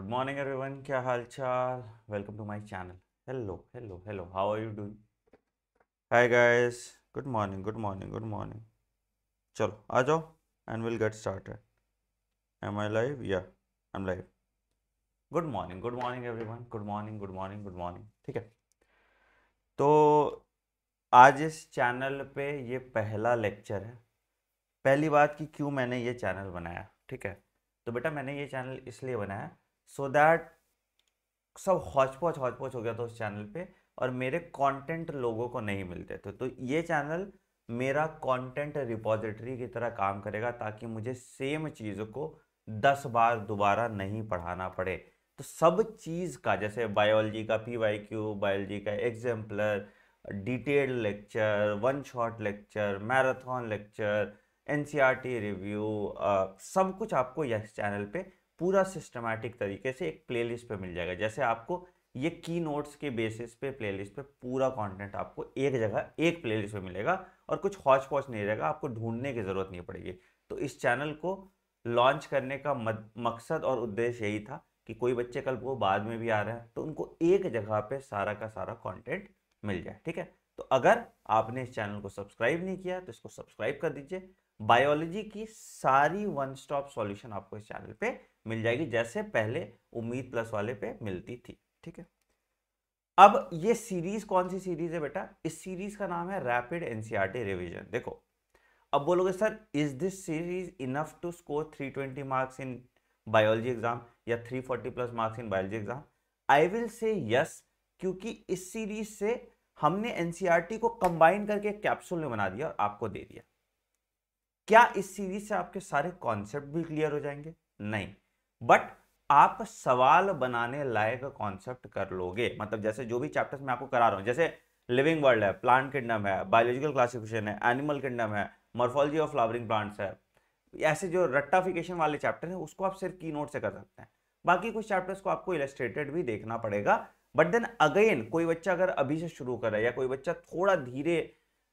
Good morning everyone क्या हाल चाल welcome to my channel hello hello hello how are you doing hi guys good morning good morning good morning चलो आ जाओ and will get started am I live या I am live good morning good morning everyone good morning good morning good morning ठीक है? तो आज इस channel पे ये पहला लेक्चर है। पहली बात कि क्यों मैंने ये चैनल बनाया? ठीक है? तो बेटा मैंने ये चैनल इसलिए बनाया सो so दैट सब हौच पौच हौच पौच हो गया था उस चैनल पे और मेरे कंटेंट लोगों को नहीं मिलते थे। तो ये चैनल मेरा कंटेंट रिपोजिटरी की तरह काम करेगा ताकि मुझे सेम चीज़ को दस बार दोबारा नहीं पढ़ाना पड़े। तो सब चीज़ का जैसे बायोलॉजी का पी वाई क्यू बायोलॉजी का exemplar detailed lecture one shot lecture marathon lecture and review सब कुछ आपको इस चैनल पे पूरा सिस्टमैटिक तरीके से एक प्लेलिस्ट पे मिल जाएगा। जैसे आपको ये की नोट्स के बेसिस पे प्लेलिस्ट पे पूरा कंटेंट आपको एक जगह, एक प्लेलिस्ट पे मिलेगा और कुछ हौच पॉच नहीं रहेगा, आपको ढूँढने की ज़रूरत नहीं पड़ेगी। तो इस चैनल को लॉन्च करने का मकसद और उद्देश्य यही था कि कोई बच्चे कल वो बाद में भी आ रहे हैं तो उनको एक जगह पे सारा का सारा कंटेंट मिल जाए, ठीक है? तो अगर आपने इस चैनल को सब्सक्राइब नहीं किया तो इसको सब्सक्राइब कर दीजिए। बायोलॉजी की सारी वन स्टॉप सॉल्यूशन आपको इस चैनल पे मिल जाएगी, जैसे पहले उम्मीद प्लस वाले पे मिलती थी, ठीक है? अब ये सीरीज़ कौन सी सीरीज़ है बेटा? इस सीरीज़ का नाम है रैपिड एनसीईआरटी रिवीजन। देखो, अब बोलोगे, sir is this series enough to score 320 marks in biology exam या 340 plus marks in biology exam I will say yes क्योंकि इस सीरीज़ से हमने एनसीईआरटी को कंबाइन करके कैप्सूल में बना दिया और आपको दे दिया। क्या इस सीरीज़ से आपके सारे कॉन्सेप्ट भी क्लियर हो जाएँगे? नहीं। बट आप सवाल बनाने लायक कॉन्सेप्ट कर लोगे। मतलब जैसे जो भी चैप्टर्स मैं आपको करा रहा हूँ, जैसे लिविंग वर्ल्ड है प्लांट किंगडम है बायोलॉजिकल क्लासिफिकेशन है एनिमल किंगडम है मॉर्फोलॉजी ऑफ़ फ्लावरिंग प्लांट्स है। ऐसे जो रट्टाफिकेशन वाले चैप्टर है, उसको आप सिर्फ़ की नोट से कर सकते हैं। बाकी कुछ चैप्टर्स को आपको इलस्ट्रेटेड भी देखना पड़ेगा। बट देन अगेन कोई बच्चा अगर अभी से शुरू कर रहा है या कोई बच्चा थोड़ा धीरे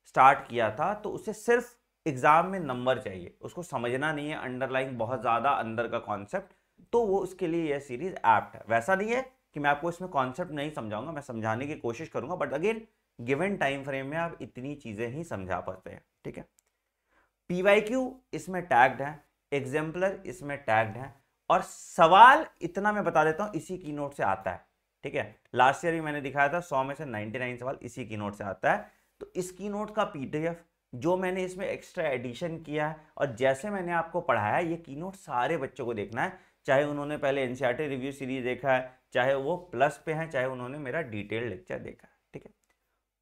स्टार्ट किया था तो उसे सिर्फ़ एग्ज़ाम में नंबर चाहिए। उसको समझना नहीं है अंडरलाइन बहुत ज़्यादा अंदर का कॉन्सेप्ट तो वो उसके लिए यह सीरीज़ एप्ट है। वैसा नहीं है कि मैं आपको इसमें कॉन्सेप्ट नहीं समझाऊँगा, मैं समझाने की कोशिश करूँगा but again given time frame में आप इतनी चीज़ें ही समझा पाते हैं, ठीक है? पीवाईक्यू इसमें टैग्ड है एग्जाम्पलर इसमें टैग्ड है, और सवाल इतना मैं बता देता हूँ, इसी की नोट से आता है, ठीक है? लास्ट ईयर भी मैंने दिखाया था, सौ में से 99 सवाल इसी की नोट से आता है। तो इस की नोट का पीडीएफ जो मैंने इसमें एक्स्ट्रा एडिशन किया है, और जैसे मैंने आपको पढ़ाया, ये की नोट सारे बच्चों को देखना है चाहे उन्होंने पहले एनसीआरटी रिव्यू सीरीज़ देखा है, चाहे वो प्लस पे हैं, चाहे उन्होंने मेरा डिटेल लेक्चर देखा है, ठीक है?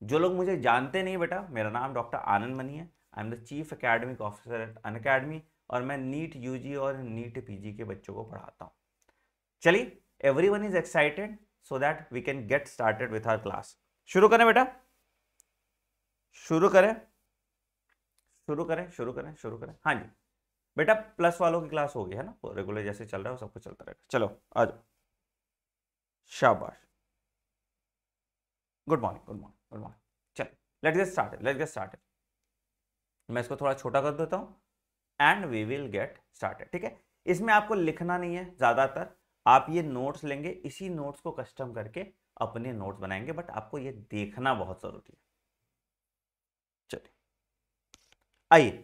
जो लोग मुझे जानते नहीं बेटा, मेरा नाम डॉक्टर आनंद मनी है। I am the chief academic officer at Unacademy और मैं नीट यूजी और नीट पीजी के बच्चों को पढ़ाता हूँ। चलिए every is excited so that we can get started with our class शुरू करें बेटा। शुरू करें। शुरू करें शुरू करें शुरू करें। हाँ जी। बेटा प्लस वालों की क्लास होगी है ना? रेगुलर जैसे चल रहा है सब कुछ चलता रहेगा। चलो, आ जाओ। शाबाश। Good morning good morning good morning चल let get started let get started मैं इसको थोड़ा छोटा कर देता हूँ and we will get started ठीक है? इसमें आपको लिखना नहीं है ज़्यादातर। आप ये नोट्स लेंगे, इसी नोट्स को कस्टम करके अपने नोट्स बनाएँगे बट आपको ये देखना बहुत ज़रूरी है। चलिए, आइए।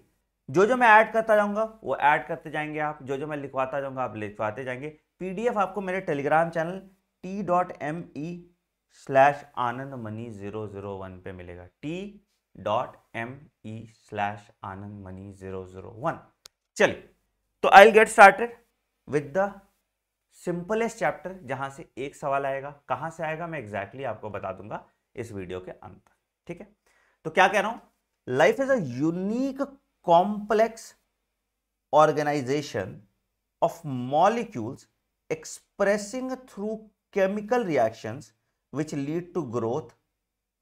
जो जो मैं ऐड करता जाऊँगा, वो ऐड करते जाएँगे आप, जो जो मैं लिखवाता जाऊँगा, आप लिखवाते जाएँगे। पीडीएफ आपको मेरे Telegram channel T dot M E slash Anand Mani zero zero one पे मिलेगा। T dot M E slash Anand Mani zero zero one चलिए तो I get started with the simplest chapter जहाँ से एक सवाल आएगा। कहाँ से आएगा, मैं एग्जैक्टली exactly आपको बता दूँगा इस वीडियो के अंत ठीक है? तो क्या कह रहा हूँ? Life is a unique complex organisation of molecules expressing through chemical reactions which lead to growth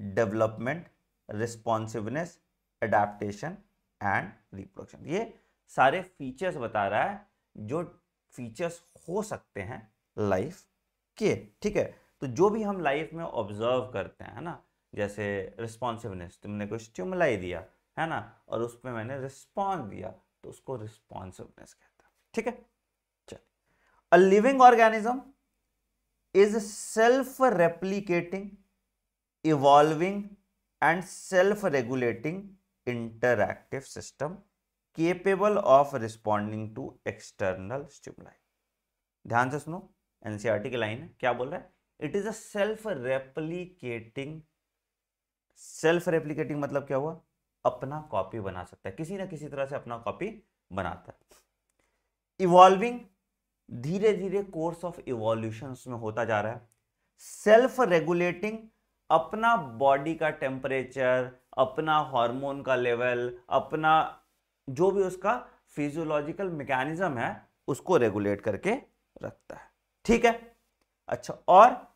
development responsiveness adaptation and reproduction ये सारे फीचर्स बता रहा है जो फीचर्स हो सकते हैं लाइफ के, ठीक है? तो जो भी हम लाइफ में ऑब्ज़र्व करते हैं ना? जैसे रिस्पॉन्सिवनेस तुमने कोई स्टिमुलाई दिया है ना? और उस पर मैंने रिस्पॉन्स दिया तो उसको रिस्पॉन्सिवनेस कहता है। ठीक है? चल a living organism is self-replicating, evolving and self-regulating interactive system capable of responding to external stimuli. ध्यान से सुनो एनसीआरटी की लाइन है। क्या बोल रहा है? It is a self replicating self replicating मतलब क्या हुआ? अपना कॉपी बना सकता है। किसी ना किसी तरह से अपना कॉपी बनाता है। इवॉल्विंग धीरे धीरे कोर्स ऑफ़ इवोल्यूशन में होता जा रहा है। सेल्फ रेगुलेटिंग अपना बॉडी का टेम्परेचर अपना हार्मोन का लेवल अपना जो भी उसका फिजियोलॉजिकल मैकेनिज्म है, उसको रेगुलेट करके रखता है। ठीक है? अच्छा और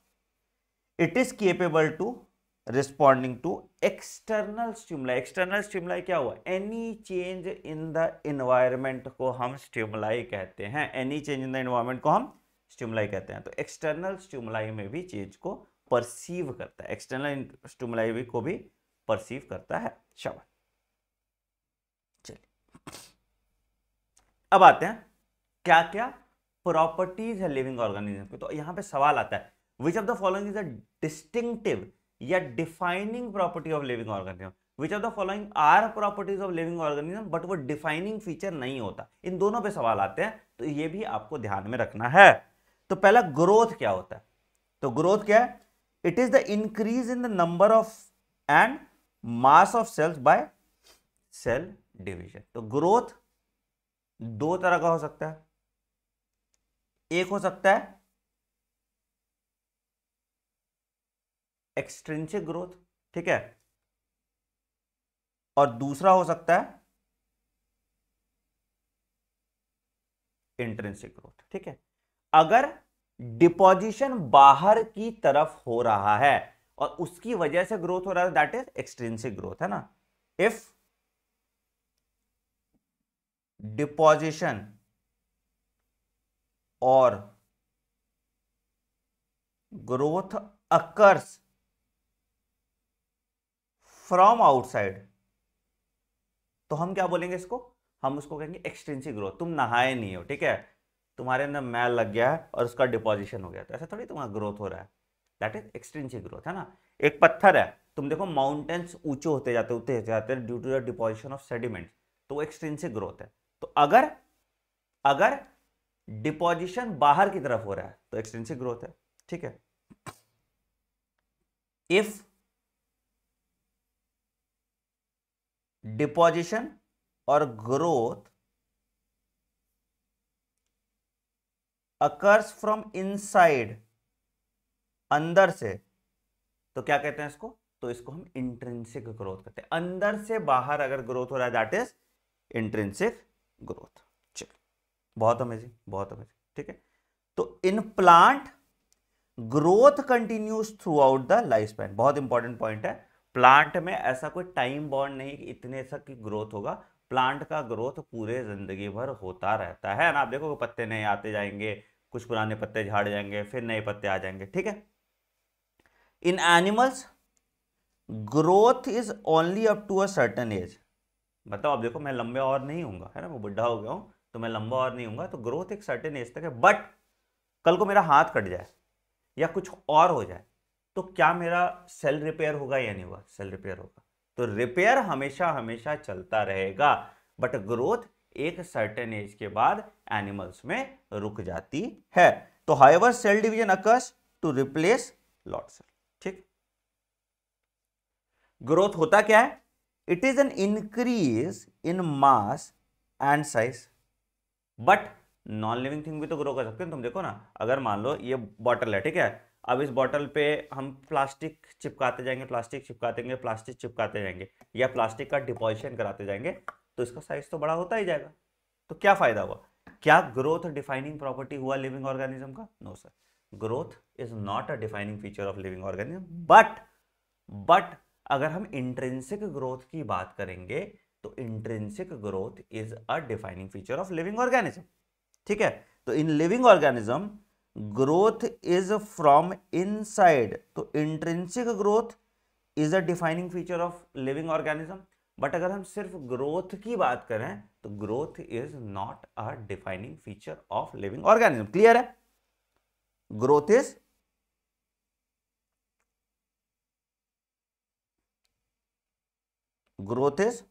it is capable to responding to external stimuli external stimuli क्या हुआ? Any change in the environment को हम स्टिमुलाई कहते हैं। Any change in the environment को हम स्टिमुलाई कहते हैं। तो एक्सटर्नल स्टिमुलाई में भी चेंज को परसीव करता है। एक्सटर्नल स्टिमुलाई भी को भी परसीव करता है। शाबाश चलिए। अब आते हैं। क्या क्या प्रॉपर्टीज़ है लिविंग ऑर्गेनिज्म की? तो यहाँ पे सवाल आता है। Which of the following is a distinctive या defining property of living organism which of the following are properties of living organism but वो डिफाइनिंग फीचर नहीं होता। इन दोनों पे सवाल आते हैं तो ये भी आपको ध्यान में रखना है। तो पहला ग्रोथ क्या होता है? तो ग्रोथ क्या है? It is the increase in the number of and mass of cells by cell division तो ग्रोथ दो तरह का हो सकता है। एक हो सकता है एक्सट्रेंसिक ग्रोथ ठीक है? और दूसरा हो सकता है इंट्रेंसिक ग्रोथ ठीक है? अगर डिपोजिशन बाहर की तरफ़ हो रहा है और उसकी वजह से ग्रोथ हो रहा है दैट इज़ एक्सट्रेंसिक ग्रोथ है ना? इफ़ डिपोजिशन और ग्रोथ अकर्स फ्रॉम आउटसाइड तो हम क्या बोलेंगे इसको? हम उसको कहेंगे एक्सटेंसिव ग्रोथ तुम नहाए नहीं हो, ठीक है? तुम्हारे अंदर मैल लग गया है और उसका डिपोजिशन हो गया तो ऐसा थोड़ी तुम्हारा ग्रोथ हो रहा है। दैट इज़ एक्सटेंसिव ग्रोथ है ना? एक पत्थर है। तुम देखो माउंटेन्स ऊँचे होते जाते होते जाते हैं due to the deposition of sediment तो एक्सटेंसिव ग्रोथ है। तो अगर अगर डिपोजिशन बाहर की तरफ़ हो रहा है तो एक्सटेंसिव ग्रोथ है। ठीक है? इफ़ डिपोजिशन और ग्रोथ अकर्स फ्रॉम इनसाइड अंदर से तो क्या कहते हैं इसको? तो इसको हम इंट्रेंसिक ग्रोथ कहते हैं। अंदर से बाहर अगर ग्रोथ हो रहा है दैट इज़ इंट्रेंसिक ग्रोथ चलिए, बहुत अमेजिंग बहुत अमेजिंग ठीक है? तो in plant growth continues throughout the life span बहुत इंपॉर्टेंट पॉइंट है। प्लांट में ऐसा कोई टाइम बॉन्ड नहीं कि इतने तक की ग्रोथ होगा। प्लांट का ग्रोथ पूरे ज़िंदगी भर होता रहता है। ना? आप देखो पत्ते नए आते जाएँगे, कुछ पुराने पत्ते झाड़ जाएँगे, फिर नए पत्ते आ जाएँगे, ठीक है? In animals growth is only up to a certain age मतलब आप देखो, मैं लंबे और नहीं हूँ है ना? मैं बुढ़ा हो गया हूँ तो मैं लंबा और नहीं हूँ तो ग्रोथ एक सर्टेन एज तक है। बट कल को मेरा हाथ कट जाए या कुछ और हो जाए तो क्या मेरा सेल रिपेयर होगा या नहीं होगा? सेल रिपेयर होगा। तो रिपेयर हमेशा हमेशा चलता रहेगा बट ग्रोथ एक सर्टेन एज के बाद एनिमल्स में रुक जाती है। तो however cell division occurs to replace lost cell ठीक? ग्रोथ होता क्या है? It is an increase in mass and size but non living thing भी तो ग्रो कर सकते हैं। तुम देखो ना, अगर मान लो ये बॉटल है, ठीक है? अब इस बॉटल पे हम प्लास्टिक चिपकाते जाएँगे प्लास्टिक चिपकाते जाएँगे प्लास्टिक चिपकाते जाएँगे, या प्लास्टिक का डिपोजिशन कराते जाएँगे तो इसका साइज़ तो बड़ा होता ही जाएगा। तो क्या फ़ायदा हुआ? क्या ग्रोथ डिफाइनिंग प्रॉपर्टी हुआ लिविंग ऑर्गेनिज्म का? No sir growth is not a defining feature of living organism but but अगर हम इंट्रेंसिक ग्रोथ की बात करेंगे तो intrinsic growth is a defining feature of living organism ठीक है? तो in living organism growth is from inside तो intrinsic growth is a defining feature of living organism but अगर हम सिर्फ़ ग्रोथ की बात करें तो growth is not a defining feature of living organism clear है? Growth is growth is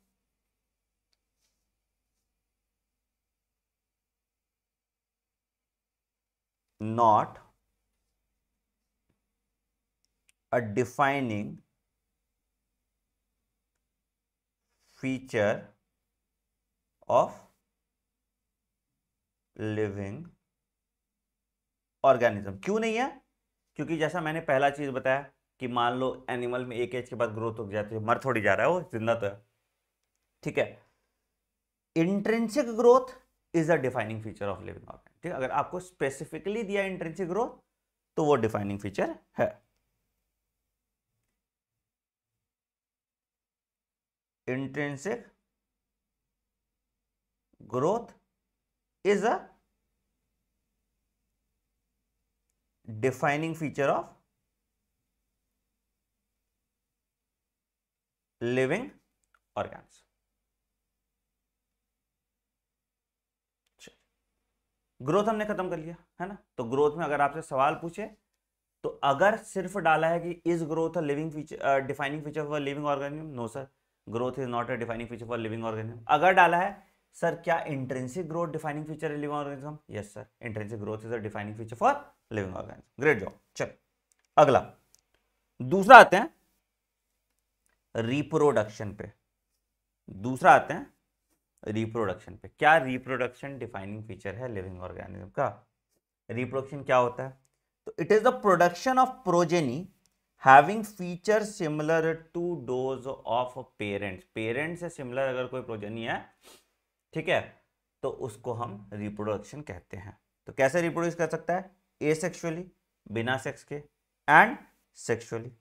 not a defining feature of living organism क्यों नहीं है? क्योंकि जैसा मैंने पहला चीज़ बताया कि मान लो एनिमल में एक एज के बाद ग्रोथ हो जाती है, मर थोड़ी जा रहा है, वो ज़िंदा तो है। ठीक है? Intrinsic growth is a defining feature of living organism ठीक है? अगर आपको स्पेसिफिकली दिया इंट्रेंसिक ग्रोथ तो वो डिफाइनिंग फीचर है। Intrinsic growth is a defining feature of living organs growth हमने खत्म कर लिया, है ना? तो ग्रोथ में अगर आपसे सवाल पूछे तो अगर सिर्फ़ डाला है कि is growth living feature defining feature for living organism no sir growth is not a defining feature for living organism अगर डाला है सर क्या इंट्रेंसिक ग्रोथ डिफाइनिंग फीचर है living organism yes sir intrinsic growth is a defining feature for living organism great job चल अगला. दूसरा आते हैं रिप्रोडक्शन पे. दूसरा आते हैं रिप्रोडक्शन पे। क्या रिप्रोडक्शन डिफाइनिंग फीचर है लिविंग ऑर्गेनिज्म का? रिप्रोडक्शन क्या होता है? तो it is the production of progeny having feature similar to those of parents parents से सिमिलर अगर कोई प्रोजेनी है, ठीक है तो उसको हम रिप्रोडक्शन कहते हैं। तो कैसे रिप्रोड्यूस कर सकता है? एसेक्सुअली बिना सेक्स के and sexually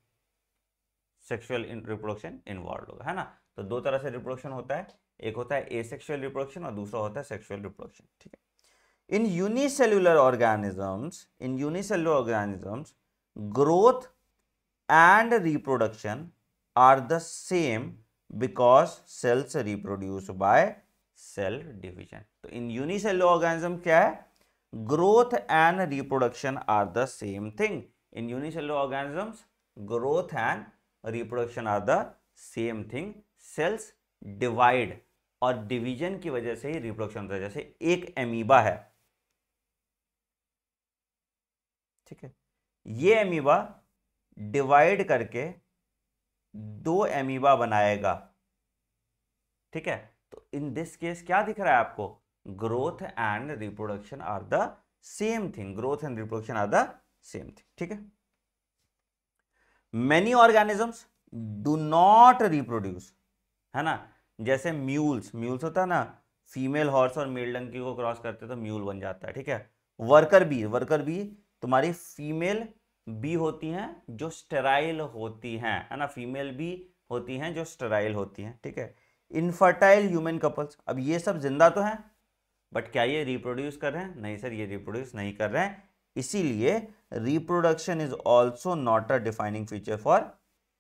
sexual reproduction involve होगा, है ना? तो दो तरह से रिप्रोडक्शन होता है। एक होता है एसेक्सुअल रिप्रोडक्शन और दूसरा होता है सेक्सुअल रिप्रोडक्शन ठीक है? In unicellular organisms in unicellular organisms growth and reproduction are the same because cells reproduce by cell division तो इन यूनिसेल्युलर ऑर्गेनिज्म क्या है? Growth and reproduction are the same thing in unicellular organisms growth and reproduction are the same thing cells divide और division की वजह से ही reproduction होता है। जैसे एक एमीबा है, ठीक है? ये एमीबा डिवाइड करके दो एमीबा बनाएगा, ठीक है? तो इन दिस केस क्या दिख रहा है आपको? Growth and reproduction are the same thing. Growth and reproduction are the same thing, ठीक है? Many organisms do not reproduce है ना? जैसे म्यूल्स म्यूल्स होता है ना, फीमेल हॉर्स और मेल डंकी को क्रॉस करते तो म्यूल बन जाता है, ठीक है? वर्कर बी वर्कर बी, तुम्हारी फीमेल बी होती हैं जो स्टेराइल होती हैं, है ना? फीमेल बी होती हैं जो स्टेराइल होती हैं, ठीक है? इनफर्टाइल ह्यूमन कपल्स, अब ये सब ज़िंदा तो हैं, बट क्या ये रिप्रोड्यूस कर रहे हैं? नहीं सर, ये रिप्रोड्यूस नहीं कर रहे हैं। इसीलिए reproduction is also not a defining feature for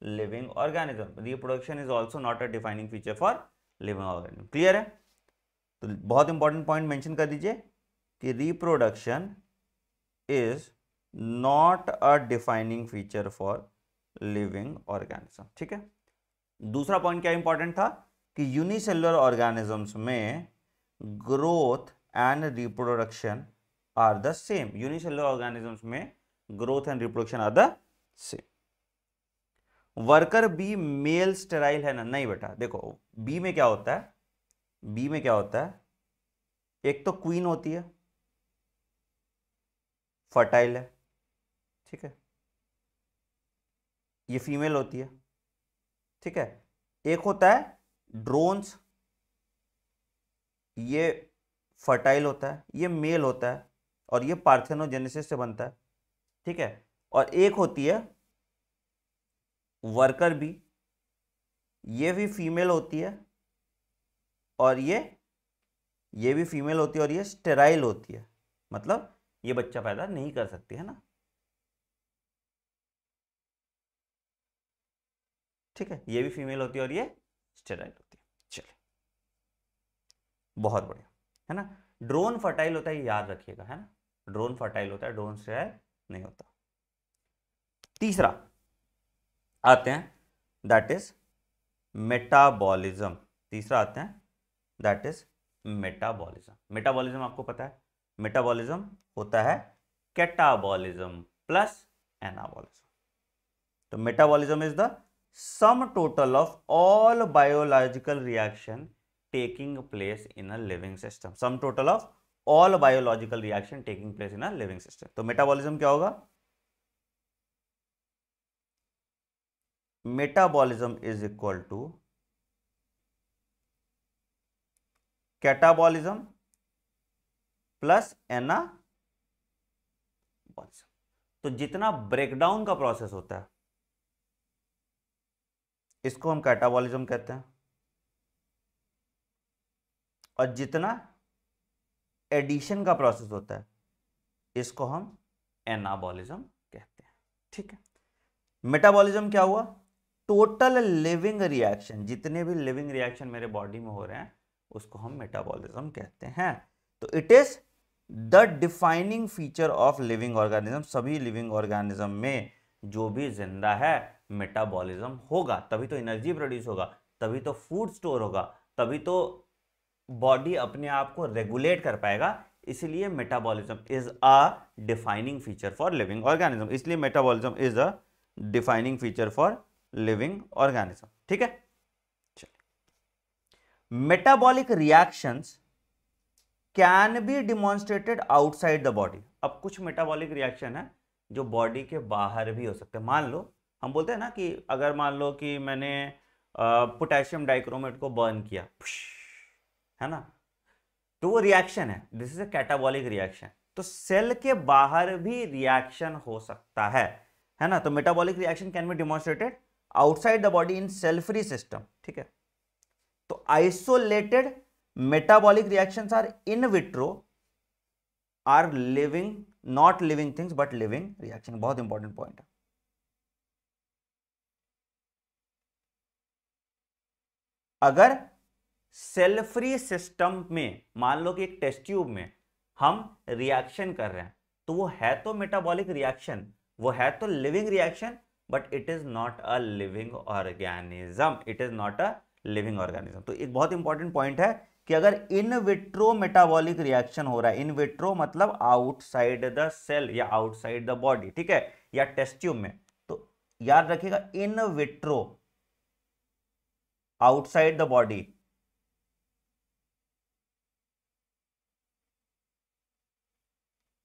living organism. Reproduction is also not a defining feature for living organism clear है? तो बहुत इंपॉर्टेंट पॉइंट मेंशन कर दीजिए कि reproduction is not a defining feature for living organism ठीक है? दूसरा point क्या इंपॉर्टेंट था? कि यूनिसेलुलर ऑर्गेनिजम्स में growth and reproduction are the same unicellular organisms में growth and reproduction are the same worker bee male sterile है ना? नहीं बेटा, देखो, बी में क्या होता है? बी में क्या होता है? एक तो क्वीन होती है, फर्टाइल है, ठीक है? ये फीमेल होती है, ठीक है? एक होता है ड्रोन्स, ये फर्टाइल होता है, ये मेल होता है, और ये पार्थेनोजेनेसिस से बनता है, ठीक है? और एक होती है वर्कर भी, ये भी फीमेल होती है और ये ये भी फीमेल होती है और ये स्टेराइल होती है। मतलब ये बच्चा पैदा नहीं कर सकती, है ना? ठीक है, ये भी फीमेल होती है और ये स्टेराइल होती है। चलिए। बहुत बढ़िया, है ना? ड्रोन फर्टाइल होता है याद रखिएगा, है ना? ड्रोन फर्टाइल होता है ड्रोन स्टेराइल नहीं होता। तीसरा आते हैं दैट इज़ मेटाबॉलिज्म तीसरा आते हैं दैट इज़ मेटाबॉलिज्म मेटाबॉलिज्म आपको पता है? मेटाबॉलिज्म होता है कैटाबॉलिज्म प्लस एनाबॉलिज्म तो metabolism is the sum total of all biological reaction taking place in a living system sum total of all biological reaction taking place in a living system तो metabolism क्या होगा? Metabolism is equal to catabolism plus anabolism तो जितना breakdown का process होता है, इसको हम कैटाबॉलिज्म कहते हैं। और जितना एडिशन का प्रोसेस होता है, इसको हम एनाबॉलिज्म कहते हैं। ठीक है। मेटाबॉलिज्म क्या हुआ? टोटल लिविंग रिएक्शन, जितने भी लिविंग रिएक्शन मेरे बॉडी में हो रहे हैं, उसको हम मेटाबॉलिज्म कहते हैं। तो it is the defining feature of living organism सभी लिविंग ऑर्गेनिज्म में जो भी ज़िंदा है मेटाबॉलिज्म होगा। तभी तो एनर्जी प्रोड्यूस होगा, तभी तो फ़ूड स्टोर होगा, तभी तो बॉडी अपने आप को रेगुलेट कर पाएगा। इसलिए metabolism is a defining feature for living organism इसलिए metabolism is a defining feature for living organism, ठीक है? Metabolic reactions can be demonstrated outside the body अब कुछ मेटाबॉलिक रिएक्शन है जो बॉडी के बाहर भी हो सकते हैं। मान लो, हम बोलते हैं ना कि अगर मान लो कि मैंने पोटेशियम डाइक्रोमेट को बर्न किया है ना? तो वो रिएक्शन है। This is a catabolic reaction तो सेल के बाहर भी रिएक्शन हो सकता है। है ना? तो metabolic reaction can be demonstrated outside the body in cell free system ठीक है? तो isolated metabolic reactions are in vitro, are living, not living things, but living reaction, बहुत इंपॉर्टेंट पॉइंट है। अगर सेल फ्री सिस्टम में, मान लो कि एक टेस्ट ट्यूब में हम रिएक्शन कर रहे हैं तो वो है तो मेटाबॉलिक रिएक्शन वो है तो living reaction but it is not a living organism it is not a living organism तो एक बहुत इंपॉर्टेंट पॉइंट है कि अगर इन विट्रो मेटाबॉलिक रिएक्शन हो रहा है इन विट्रो मतलब आउटसाइड द सेल या आउटसाइड द बॉडी ठीक है? या टेस्ट्यूम में। तो याद रखिएगा in vitro outside the body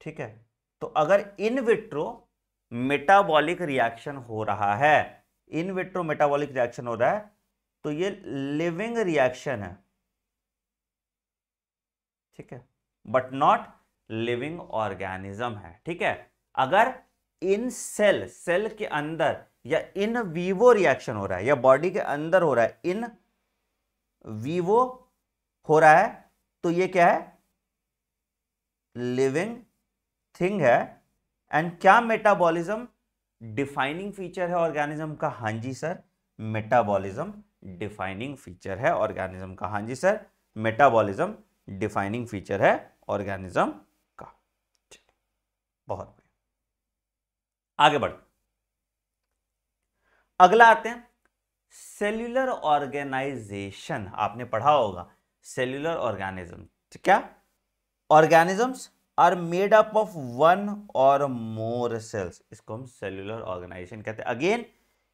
ठीक है? तो अगर इन विट्रो मेटाबॉलिक रिएक्शन हो रहा है। इन विट्रो मेटाबॉलिक रिएक्शन हो रहा है तो ये लिविंग रिएक्शन है। ठीक है? बट नॉट लिविंग ऑर्गेनिज्म है। ठीक है? अगर इन सेल सेल के अंदर या इन वीवो रिएक्शन हो रहा है, या बॉडी के अंदर हो रहा है इन वीवो हो रहा है तो ये क्या है? लिविंग थिंग है। एंड क्या मेटाबॉलिज्म डिफाइनिंग फीचर है ऑर्गेनिज्म का? हाँ जी सर मेटाबॉलिज्म डिफाइनिंग फीचर है ऑर्गेनिज्म का। हाँ जी सर मेटाबॉलिज्म डिफाइनिंग फीचर है ऑर्गेनिज्म का। बहुत आगे बढ़ अगला आते हैं। सेल्यूलर ऑर्गेनाइजेशन आपने पढ़ा होगा। सेल्यूलर ऑर्गेनिज्म क्या? Organisms are made up of one or more cells इसको हम सेल्यूलर ऑर्गेनाइजेशन कहते हैं। अगेन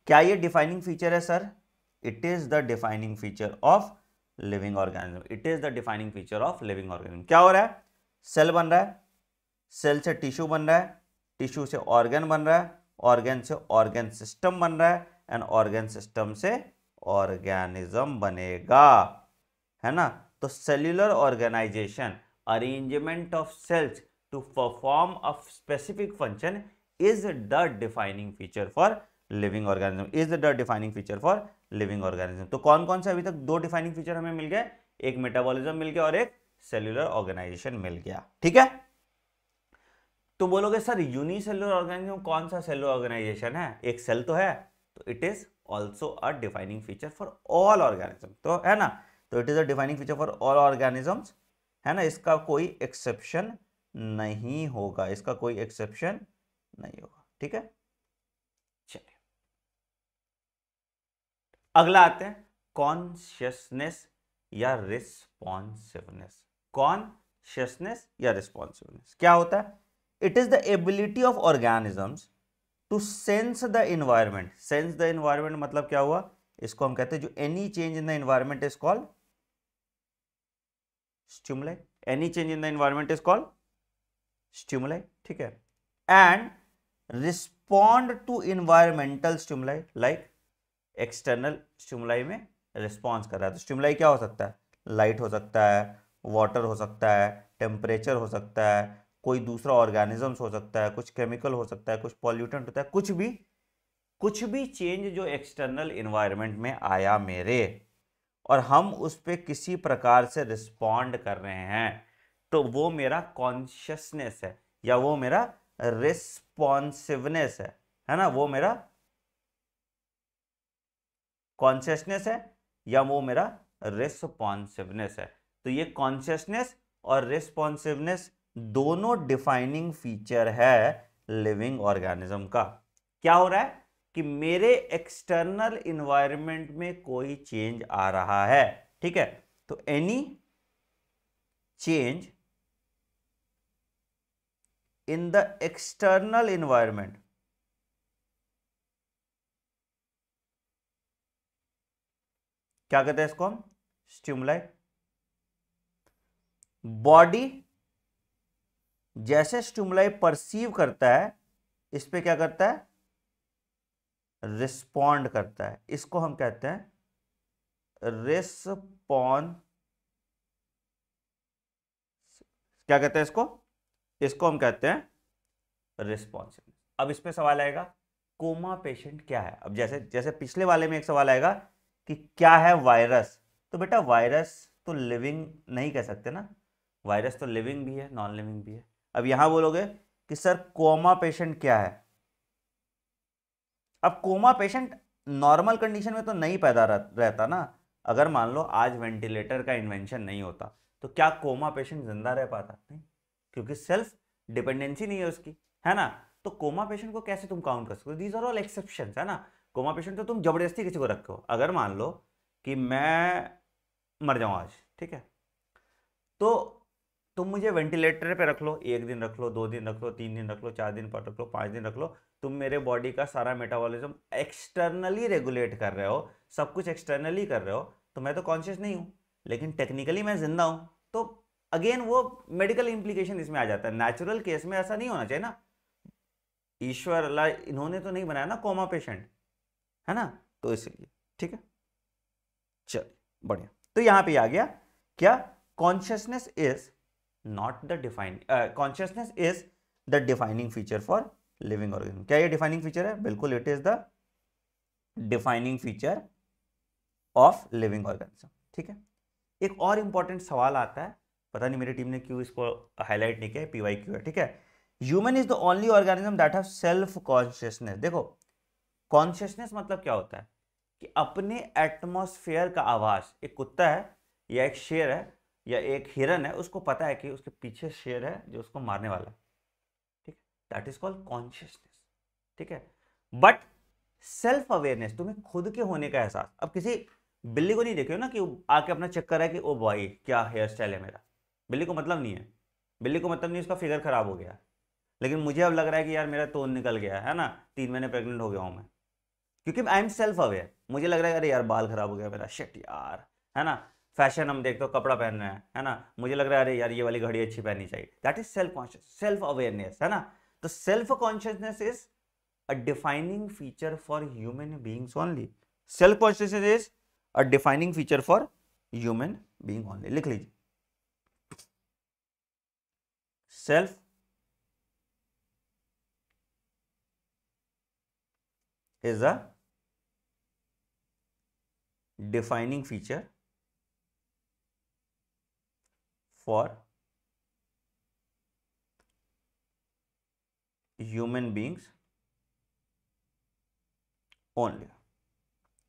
क्या ये डिफाइनिंग फीचर है sir it is the defining feature of living organism it is the defining feature of living organism क्या हो रहा है? सेल बन रहा है। सेल से टिश्यू बन रहा है। टिश्यू से ऑर्गन बन रहा है। ऑर्गन से ऑर्गन सिस्टम बन रहा है। एंड ऑर्गन सिस्टम से ऑर्गेनिज्म बनेगा। है ना? तो cellular organization arrangement of cells to perform a specific function is the defining feature for living organism is the defining feature for living organism तो कौन कौन से अभी तक दो डिफाइनिंग फीचर हमें मिल गए? एक मेटाबॉलिज्म मिल गया और एक सेल्यूलर ऑर्गेनाइजेशन मिल गया। ठीक है? तो बोलोगे, सर यूनिसेल्युलर ऑर्गेनिज्म कौन सा सेल्युलर ऑर्गेनाइजेशन है? एक सेल तो है। तो it is also a defining feature for all organism तो है ना? तो it is a defining feature for all organisms है ना, इसका कोई एक्सेप्शन नहीं होगा, इसका कोई एक्सेप्शन नहीं होगा, ठीक है? चलिए। अगला आते हैं कॉन्शियसनेस या रिस्पॉन्सिवनेस कॉन्शियसनेस या रिस्पॉन्सिवनेस क्या होता है? It is the ability of organisms to sense the environment sense the environment मतलब क्या हुआ? इसको हम कहते हैं जो any change in the environment is called stimuli any change in the environment is called stimuli ठीक है? And respond to environmental stimuli like external stimuli में रिस्पॉन्स कर रहा है। तो स्टिमुलाई क्या हो सकता है? लाइट हो सकता है वाटर हो सकता है टेम्परेचर हो सकता है, कोई दूसरा ऑर्गेनिजम्स हो सकता है, कुछ केमिकल हो सकता है, कुछ पॉल्यूटेंट होता है, कुछ भी कुछ भी चेंज जो एक्सटर्नल इन्वायरमेंट में आया मेरे और हम उस पर किसी प्रकार से रिस्पॉन्ड कर रहे हैं तो वो मेरा कॉन्शियसनेस है, या वो मेरा रिस्पॉन्सिवनेस है है ना? वो मेरा कॉन्शियसनेस है, या वो मेरा रिस्पॉन्सिवनेस है। तो ये कॉन्शियसनेस और रिस्पॉन्सिवनेस दोनों डिफाइनिंग फीचर है लिविंग ऑर्गेनिज्म का। क्या हो रहा है? कि मेरे एक्सटर्नल इन्वायरमेंट में कोई चेंज आ रहा है, ठीक है? तो any change in the external environment क्या कहते हैं इसको हम? स्टिमुलाई बॉडी जैसे स्टिमुलाई परसीव करता है, इस पे क्या करता है? रिस्पॉन्ड करता है। इसको हम कहते हैं रिस्पॉन, क्या कहते हैं इसको? इसको हम कहते हैं रिस्पॉन्सिव। अब इस पे सवाल आएगा, कोमा पेशेंट क्या है? अब जैसे जैसे पिछले वाले में एक सवाल आएगा कि क्या है वायरस? तो बेटा वायरस तो लिविंग नहीं कह सकते ना। वायरस तो लिविंग भी है, नॉन लिविंग भी है। अब यहाँ बोलोगे कि सर कोमा पेशेंट क्या है? अब कोमा पेशेंट नॉर्मल कंडीशन में तो नहीं पैदा रहता ना। अगर मान लो आज वेंटिलेटर का इन्वेंशन नहीं होता तो क्या कोमा पेशेंट ज़िंदा रह पाता? नहीं, क्योंकि सेल्फ डिपेंडेंसी नहीं है उसकी, है ना? तो कोमा पेशेंट को कैसे तुम काउंट कर सकते हो? दीज आर ऑल एक्सेप्शन है ना? कोमा पेशेंट तो तुम ज़बरदस्ती किसी को रखो अगर मान लो कि मैं मर जाऊँ आज, ठीक है? तो तुम मुझे वेंटिलेटर पे रख लो, एक दिन रख लो, दो दिन रख लो, तीन दिन रख लो, चार दिन पर रख लो, पाँच दिन रख लो। तुम मेरे बॉडी का सारा मेटाबॉलिज्म एक्सटर्नली रेगुलेट कर रहे हो, सब कुछ एक्सटर्नली कर रहे हो तो मैं तो कॉन्शियस नहीं हूँ। लेकिन टेक्निकली मैं ज़िंदा हूँ। तो अगेन वो मेडिकल इंप्लीकेशन इसमें आ जाता है। नेचुरल केस में ऐसा नहीं होना चाहिए ना। ईश्वर अल्लाह, इन्होंने तो नहीं बनाया ना कोमा पेशेंट है ना? तो इसलिए, ठीक है? चलिए बढ़िया। तो यहाँ पे आ गया। क्या? Consciousness is not the define consciousness is the defining feature for living organism क्या ये डिफाइनिंग फीचर है? बिल्कुल it is the defining feature of living organism ठीक है? एक और इंपॉर्टेंट सवाल आता है। पता नहीं मेरी टीम ने क्यों इसको हाईलाइट नहीं किया पीवाई क्यू है, ठीक है? Human is the only organism that have self consciousness देखो कॉन्शियसनेस मतलब क्या होता है? कि अपने एटमोस्फेयर का आवाज़, एक कुत्ता है, या एक शेर है, या एक हिरन है, उसको पता है कि उसके पीछे शेर है जो उसको मारने वाला है। दैट इज़ कॉल्ड कॉन्शियसनेस ठीक है? बट सेल्फ अवेयरनेस तुम्हें खुद के होने का एहसास। अब किसी बिल्ली को नहीं देखे हो ना कि आके अपना चेक कर कि, ओ भाई, क्या हेयर स्टाइल है मेरा? बिल्ली को मतलब नहीं है। बिल्ली को मतलब नहीं उसका फिगर खराब हो गया। लेकिन मुझे अब लग रहा है कि यार, मेरा तोन निकल गया, है ना? तीन महीने प्रेग्नेंट हो गया हूँ मैं। क्योंकि आई एम सेल्फ अवेयर मुझे लग रहा है, अरे यार, बाल खराब हो गया मेरा। शेट यार। है ना? फ़ैशन हम देखते हो, कपड़ा पहन रहे हैं, है ना? मुझे लग रहा है, अरे यार, ये वाली घड़ी अच्छी पहननी चाहिए। That is self conscious self awareness है ना? तो self consciousness is a defining feature for human beings only self consciousness is a defining feature for human being only लिख लीजिए self is a defining feature for human beings only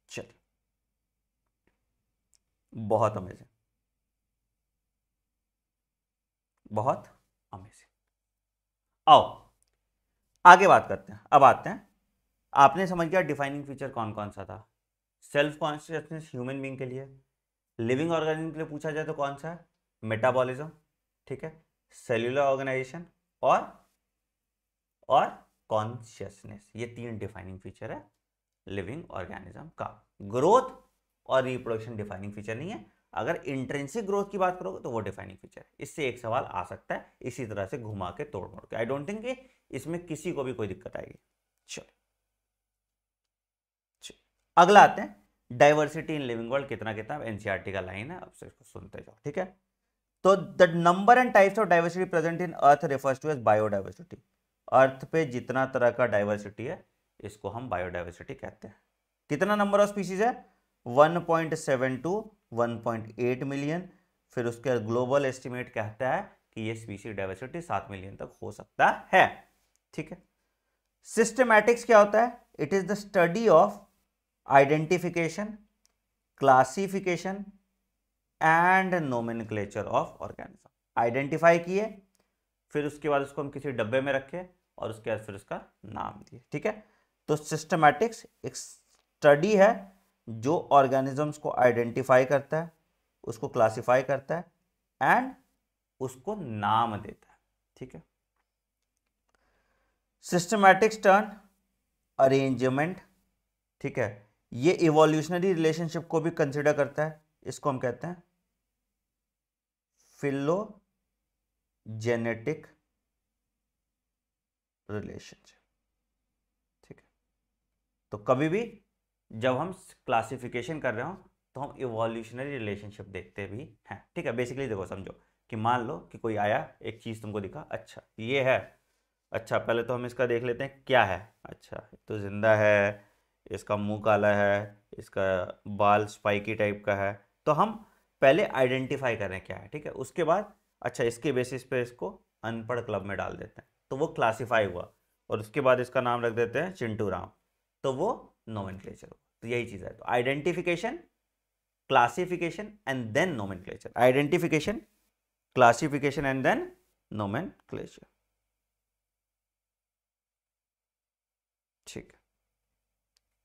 चलिए। बहुत amazing बहुत amazing आओ, आगे बात करते हैं। अब आते हैं। आपने समझ गया डिफाइनिंग फीचर कौन कौन सा था? सेल्फ कॉन्शियसनेस ह्यूमन बींग के लिए। लिविंग ऑर्गेनिज्म के लिए पूछा जाए तो कौन सा है? मेटाबॉलिज्म ठीक है? सेल्यूलर ऑर्गेनाइजेशन और और कॉन्शियसनेस ये तीन डिफाइनिंग फीचर है लिविंग ऑर्गेनिज्म का। ग्रोथ और रिप्रोडक्शन डिफाइनिंग फीचर नहीं है। अगर इंट्रेंसिक ग्रोथ की बात करोगे तो वो डिफाइनिंग फीचर है। इससे एक सवाल आ सकता है, इसी तरह से घुमा के तोड़ मोड़ के आई डोंट थिंक इसमें किसी को भी कोई दिक्कत आएगी। चलो। अगला आते हैं। डाइवर्सिटी इन लिविंग वर्ल्ड कितना कितना एनसीआरटी का लाइन है, अब से इसको सुनते जाओ, ठीक है? तो the number and types of diversity present in earth refers to as biodiversity earth पे जितना तरह का डाइवर्सिटी है, इसको हम बायोडाइवर्सिटी कहते हैं। कितना नंबर ऑफ़ स्पीसीज है? 1.7 टू 1.8 मिलियन फिर उसके ग्लोबल एस्टिमेट कहता है कि ये स्पीसी डाइवर्सिटी सात मिलियन तक हो सकता है। ठीक है? सिस्टमैटिक्स क्या होता है? It is the study of identification classification and nomenclature of organism identify किए, फिर उसके बाद उसको हम किसी डब्बे में रखे और उसके बाद फिर उसका नाम दिए, ठीक है? तो सिस्टमैटिक्स एक स्टडी है जो ऑर्गेनिजम्स को आइडेंटिफाई करता है, उसको क्लासिफाई करता है एंड उसको नाम देता है, ठीक है? सिस्टमैटिक्स टर्न अरेंजमेंट ठीक है? ये इवोल्यूशनरी रिलेशनशिप को भी कंसिडर करता है, इसको हम कहते हैं फिलो जेनेटिक रिलेशनशिप ठीक है? तो कभी भी जब हम क्लासिफिकेशन कर रहे हो तो हम इवोल्यूशनरी रिलेशनशिप देखते भी हैं। ठीक है? बेसिकली देखो, समझो कि मान लो कि कोई आया, एक चीज़ तुमको दिखा अच्छा ये है। अच्छा पहले तो हम इसका देख लेते हैं, क्या है? अच्छा तो ज़िंदा है, इसका मुँह काला है, इसका बाल स्पाइकी टाइप का है। तो हम पहले आइडेंटिफाई करें क्या है, ठीक है? उसके बाद अच्छा इसके बेसिस पे इसको अनपढ़ क्लब में डाल देते हैं। तो वो क्लासीफाई हुआ। और उसके बाद इसका नाम रख देते हैं चिंटू राम। तो वो नोमेन हुआ। तो यही चीज़ है। तो identification classification and then nomen identification classification and then nomen ठीक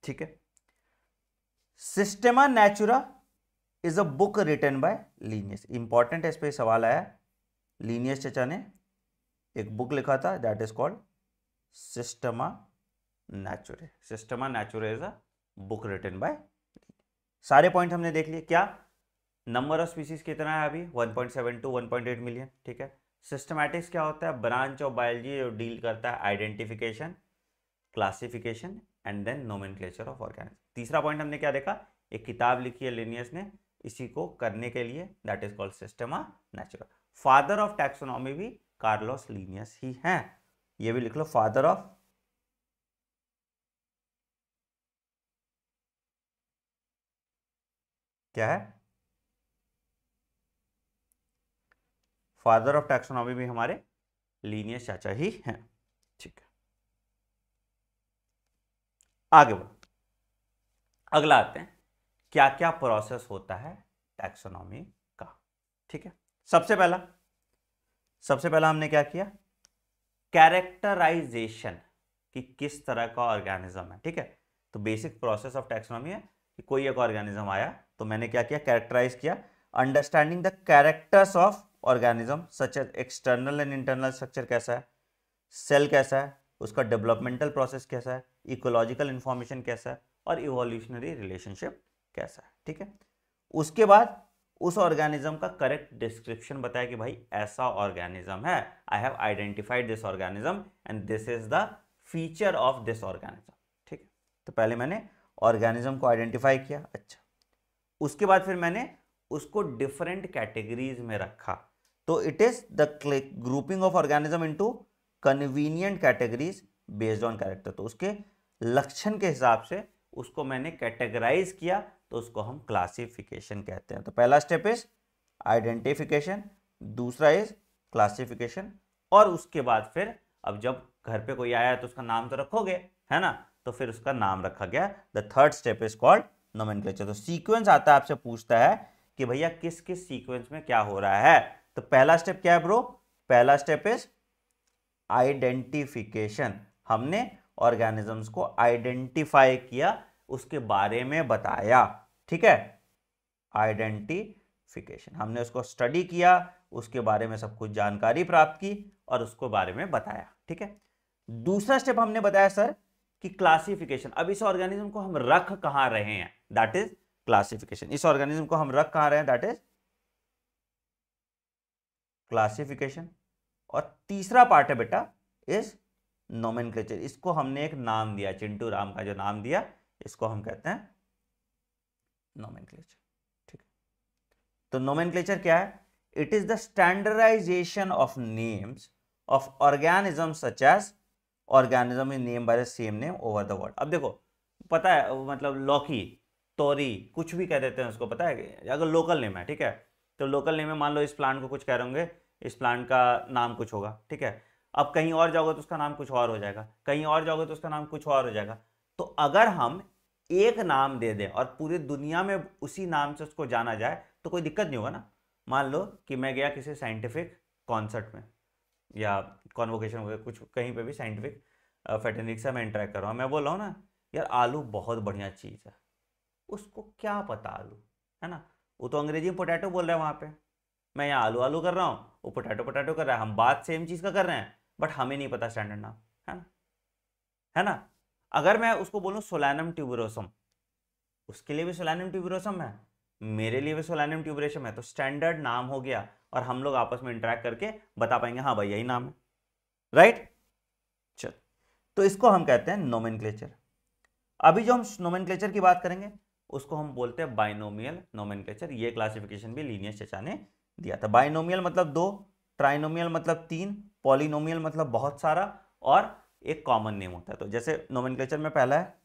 ठीक है। Systema Naturae is a book written by Linnaeus important है इस पर सवाल आया। लीनियस चचा ने एक बुक लिखा था that is called Systema Naturae Systema Naturae is a book written by सारे पॉइंट हमने देख लिए। क्या? नंबर ऑफ़ स्पीसीज कितना है अभी? 1.7 टू 1.8 मिलियन ठीक है? सिस्टमैटिक्स क्या होता है? ब्रांच ऑफ़ बायोलॉजी जो डील करता है identification classification and then nomenclature of organism तीसरा पॉइंट हमने क्या देखा? एक किताब लिखी है लिनियस ने, इसी को करने के लिए that is called Systema Naturae father of taxonomy भी कार्लोस लीनियस ही हैं। ये भी लिख लो, फादर ऑफ़ क्या है? फादर ऑफ़ टैक्सोनॉमी भी हमारे लीनियस चाचा ही हैं। ठीक है। आगे बढ़ो। अगला आते हैं। क्या क्या प्रोसेस होता है टैक्सोनॉमी का? ठीक है। सबसे पहला सबसे पहला हमने क्या किया? कैरेक्टराइजेशन कि किस तरह का ऑर्गेनिज्म है, ठीक है? तो बेसिक प्रोसेस ऑफ़ टैक्सोनॉमी है कि कोई एक ऑर्गेनिज्म आया तो मैंने क्या किया? कैरेक्टराइज किया। Understanding the characters of organism, such as external and internal structure कैसा है, सेल कैसा है, उसका डेवलपमेंटल प्रोसेस कैसा है, इकोलॉजिकल इंफॉर्मेशन कैसा है और इवोल्यूशनरी रिलेशनशिप कैसा है, ठीक है? उसके बाद उस ऑर्गेनिज्म का करेक्ट डिस्क्रिप्शन बताया कि भाई ऐसा ऑर्गेनिज्म है। I have identified this organism and this is the feature of this organism ठीक है? तो पहले मैंने ऑर्गेनिज्म को आइडेंटिफाई किया। अच्छा। उसके बाद फिर मैंने उसको डिफरेंट कैटेगरीज में रखा। तो it is the grouping of organism into convenient categories based on character तो उसके लक्षण के हिसाब से उसको मैंने कैटेगराइज किया। तो उसको हम क्लासिफिकेशन कहते हैं। तो पहला स्टेप इज़ आइडेंटिफिकेशन दूसरा इज़ क्लासिफिकेशन और उसके बाद फिर अब जब घर पे कोई आया तो उसका नाम तो रखोगे, है ना? तो फिर उसका नाम रखा गया। The third step is called nomenclature तो सीक्वेंस आता है, आपसे पूछता है कि भैया किस किस सीक्वेंस में क्या हो रहा है? तो पहला स्टेप क्या है ब्रो पहला स्टेप इज़ आइडेंटिफिकेशन हमने ऑर्गेनिजम्स को आइडेंटिफाई किया उसके बारे में बताया, ठीक है? आइडेंटिफिकेशन हमने उसको स्टडी किया, उसके बारे में सब कुछ जानकारी प्राप्त की और उसको बारे में बताया, ठीक है? दूसरा स्टेप हमने बताया सर कि क्लासिफिकेशन अब इस ऑर्गेनिज्म को हम रख कहाँ रहे हैं? दैट इज़ क्लासिफिकेशन इस ऑर्गेनिज्म को हम रख कहाँ रहे हैं? दैट इज़ क्लासिफिकेशन और तीसरा पार्ट है बेटा इस नोमेनक्लेचर इसको हमने एक नाम दिया, चिंटू राम का जो नाम दिया इसको हम कहते हैं नोमेनक्लेचर ठीक है? तो नोमेनक्लेचर क्या है? It is the standardization of names of organism such as organism in name by the same name over the world अब देखो, पता है मतलब लौकी, तोरी, कुछ भी कह देते हैं उसको, पता है? अगर लोकल नेम है, ठीक है? तो लोकल नेम में मान लो इस प्लांट को कुछ कह रहे होंगे, इस प्लांट का नाम कुछ होगा, ठीक है? अब कहीं और जाओगे तो उसका नाम कुछ और हो जाएगा, कहीं और जाओगे तो उसका नाम कुछ और हो जाएगा। तो अगर हम एक नाम दे दें और पूरी दुनिया में उसी नाम से उसको जाना जाए तो कोई दिक्कत नहीं होगा ना? मान लो कि मैं गया किसी साइंटिफिक कॉन्सर्ट में या कॉन्वोकेशन कुछ कहीं पे भी साइंटिफिक फेटनिक से मैं इंटरेक्ट कर रहा हूँ। मैं बोल रहा हूँ ना, यार आलू बहुत बढ़िया चीज़ है। उसको क्या पता आलू? है ना? वो तो अंग्रेज़ी में पोटैटो बोल रहा है वहाँ पे। मैं यहाँ आलू आलू कर रहा हूँ, वो पोटैटो पोटैटो कर रहा है। हम बात सेम चीज़ का कर रहे हैं बट हमें नहीं पता स्टैंडर्ड नाम। है ना? है ना? अगर मैं उसको बोलूँ सोलैनम ट्यूबरोसम, उसके लिए भी सोलैनम ट्यूबरोसम है? मेरे लिए भी सोलैनम ट्यूबरेशम है। तो स्टैंडर्ड नाम हो गया और हम लोग आपस में इंटरेक्ट करके बता पाएँगे हाँ भाई यही नाम है। राइट चल। तो इसको हम कहते हैं नोमेन अभी जो हम नोमेन की बात करेंगे, उसको हम बोलते हैं बाइनोमियल नोमेन ये क्लासिफिकेशन भी लीनियस चचा ने दिया था। बाइनोमियल मतलब दो ट्राइनोमियल मतलब तीन पॉलिनोमियल मतलब बहुत सारा और एक कॉमन नेम होता है। तो जैसे नोमेन में पहला है।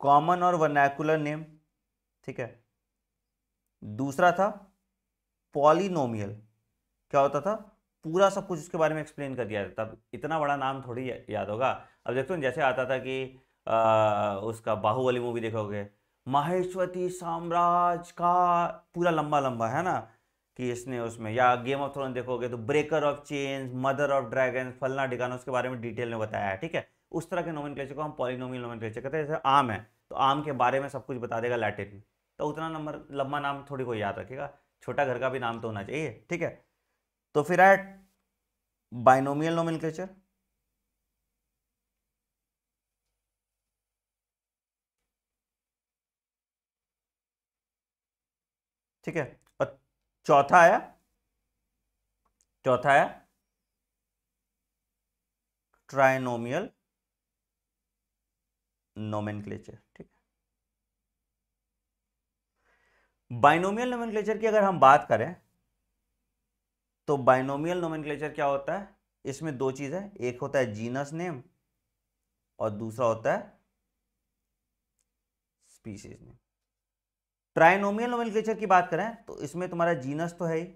कॉमन और वर्नैकुलर नेम ठीक है। दूसरा था पॉलिनोमियल क्या होता था? पूरा सब कुछ उसके बारे में एक्सप्लेन कर दिया तब इतना बड़ा नाम थोड़ी याद होगा। अब देखते हो जैसे आता था कि आ, उसका बाहुबली मूवी देखोगे। माहेश्वती साम्राज्य का पूरा लंबा लंबा है ना? कि इसने उसमें, या गेम ऑफ़ थ्रोन देखोगे तो breaker of chains mother of dragon फलना डिगाना उसके बारे में डिटेल में बताया है, ठीक है? उस तरह के नोमिन को हम पॉलिनोमियल नोमिन कहते हैं, जैसे आम है तो आम के बारे में सब कुछ बता देगा लैटिन में। तो उतना नंबर लंबा नाम थोड़ी कोई याद रखेगा, छोटा घर का भी नाम तो होना चाहिए, ठीक है? तो फिर है बाइनोमियल नोमिन ठीक है? चौथा आया चौथा आया ट्राइनोमियल नोमेनक्लेचर ठीक है? बाइनोमियल नोमेनक्लेचर की अगर हम बात करें तो बाइनोमियल नोमेनक्लेचर क्या होता है? इसमें दो चीज़ है, एक होता है जीनस नेम और दूसरा होता है स्पीसीज नेम ट्राइनोमियल नोमेनक्लेचर की बात करें तो इसमें तुम्हारा जीनस तो है ही।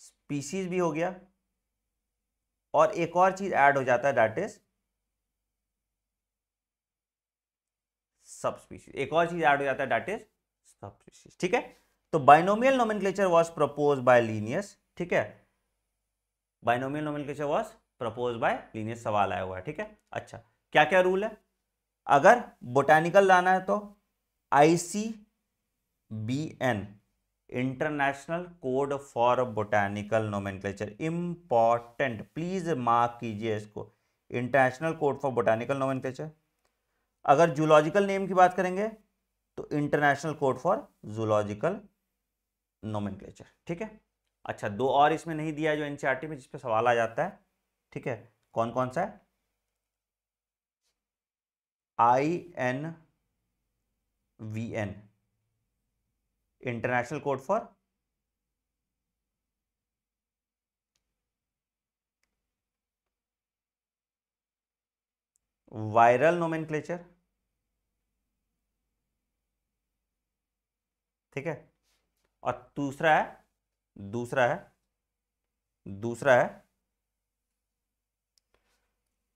स्पीसीज भी हो गया। और एक और चीज़ ऐड हो जाता है, दैट इज़ सब स्पीशीज एक और चीज़ ऐड हो जाता है डेट इज़ सब स्पीशीज ठीक है? तो binomial nomenclature was propose by Linnaeus. ठीक है? Binomial nomenclature was propose by Linnaeus सवाल आया हुआ है। ठीक है? अच्छा क्या क्या रूल है? अगर बोटानिकल लाना है तो I C B N international code for botanical nomenclature important please mark कीजिए इसको. International code for botanical nomenclature अगर जूलॉजिकल नेम की बात करेंगे तो international code for zoological nomenclature ठीक है? अच्छा दो और इसमें नहीं दिया जो एनसीईआरटी में, जिसपे सवाल आ जाता है. ठीक है? कौन कौन सा है? I N V N international code for viral nomenclature ठीक है? और दूसरा है दूसरा है दूसरा है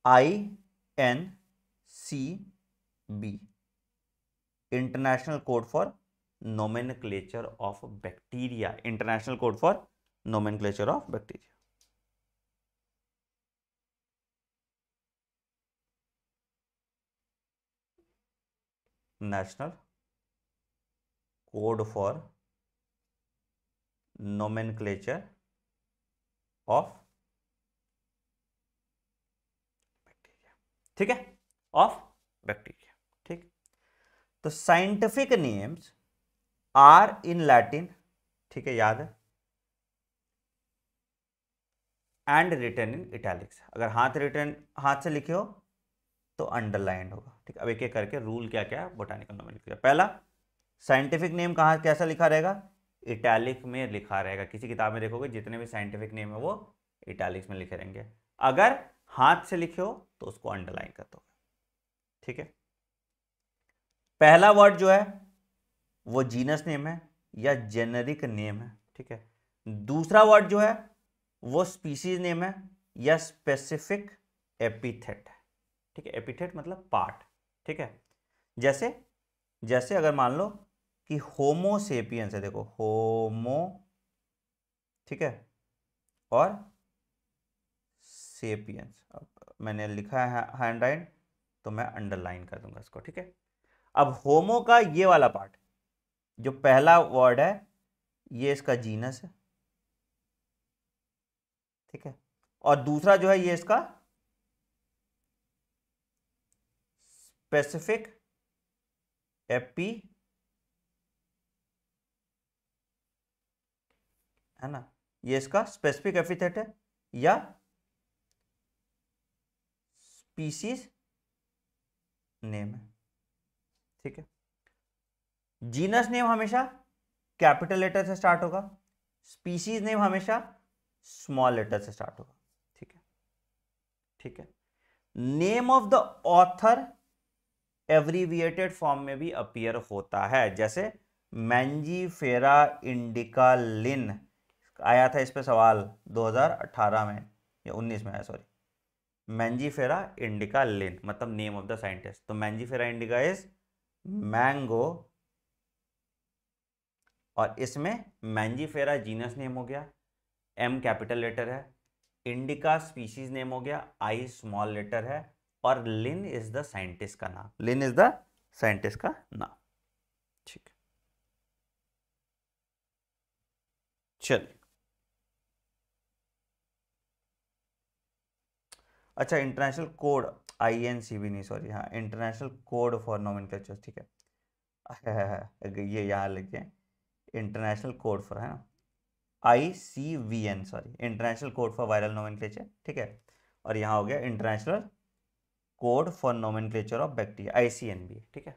I N C B international code for nomen of bacteria international code for nomen of bacteria national code for nomen of bacteria ठीक है? ऑफ़ बैक्टीरिया तो scientific names are in Latin ठीक है, याद है? एंड रिटर्न इन इटैलिक्स अगर हाथ return हाथ से लिखे हो तो अंडरलाइन होगा, ठीक है? अब एक एक करके रूल क्या क्या है बोटानिकल नोमेनक्लेचर पहला साइंटिफिक नेम कहाँ, कैसा लिखा रहेगा? इटैलिक में लिखा रहेगा। किसी किताब में देखोगे, जितने भी साइंटिफिक नेम है वो इटैलिक्स में लिखे रहेंगे। अगर हाथ से लिखे हो तो उसको अंडरलाइन कर दोगे। ठीक है? पहला वर्ड जो है, वो जीनस नेम है या जेनरिक नेम है, ठीक है? दूसरा वर्ड जो है, वो स्पीसीज नेम है या स्पेसिफिक एपिथेट है, ठीक है? एपिथेट मतलब पार्ट ठीक है? जैसे जैसे अगर मान लो कि होमोसेपियंस है, देखो होमो ठीक है? और सेपियंस अब मैंने लिखा है हैंड राइट तो मैं अंडरलाइन कर दूँगा इसको, ठीक है? अब होमो का ये वाला पार्ट, जो पहला वर्ड है, ये इसका जीनस है। ठीक है? और दूसरा जो है, ये इसका स्पेसिफिक एपी है ना? ये इसका स्पेसिफिक एपिथेट है, या स्पीसीज नेम है। ठीक है? जीनस नेम हमेशा कैपिटल लेटर से स्टार्ट होगा। स्पीसीज नेम हमेशा स्मॉल लेटर से स्टार्ट होगा। ठीक है? ठीक है? Name of the author abbreviated form में भी अपियर होता है। जैसे मैंजी फेरा इंडिका लिन आया था इस पे सवाल 2018 में, या 19 में आया सॉरी मैंजी फेरा इंडिका लिन मतलब नेम ऑफ़ द साइंटिस्ट तो Mangifera indica is mango और इसमें मैंजीफेरा जीनस नेम हो गया, एम कैपिटल लेटर है, इंडिका स्पीशीज नेम हो गया, आई स्मॉल लेटर है और लिन इज़ द साइंटिस्ट का नाम। लिन इज़ द साइंटिस्ट का नाम। ठीक। चलिए अच्छा international code I N C भी नहीं सॉरी हाँ इंटरनेशनल कोड फॉर नोमिन ठीक है। ये यहाँ लिखे इंटरनेशनल कोड फॉर है ना? I C V N sorry international code for viral nomenclature ठीक है? और यहाँ हो गया international code for nomenclature of bacteria I C N B ठीक है?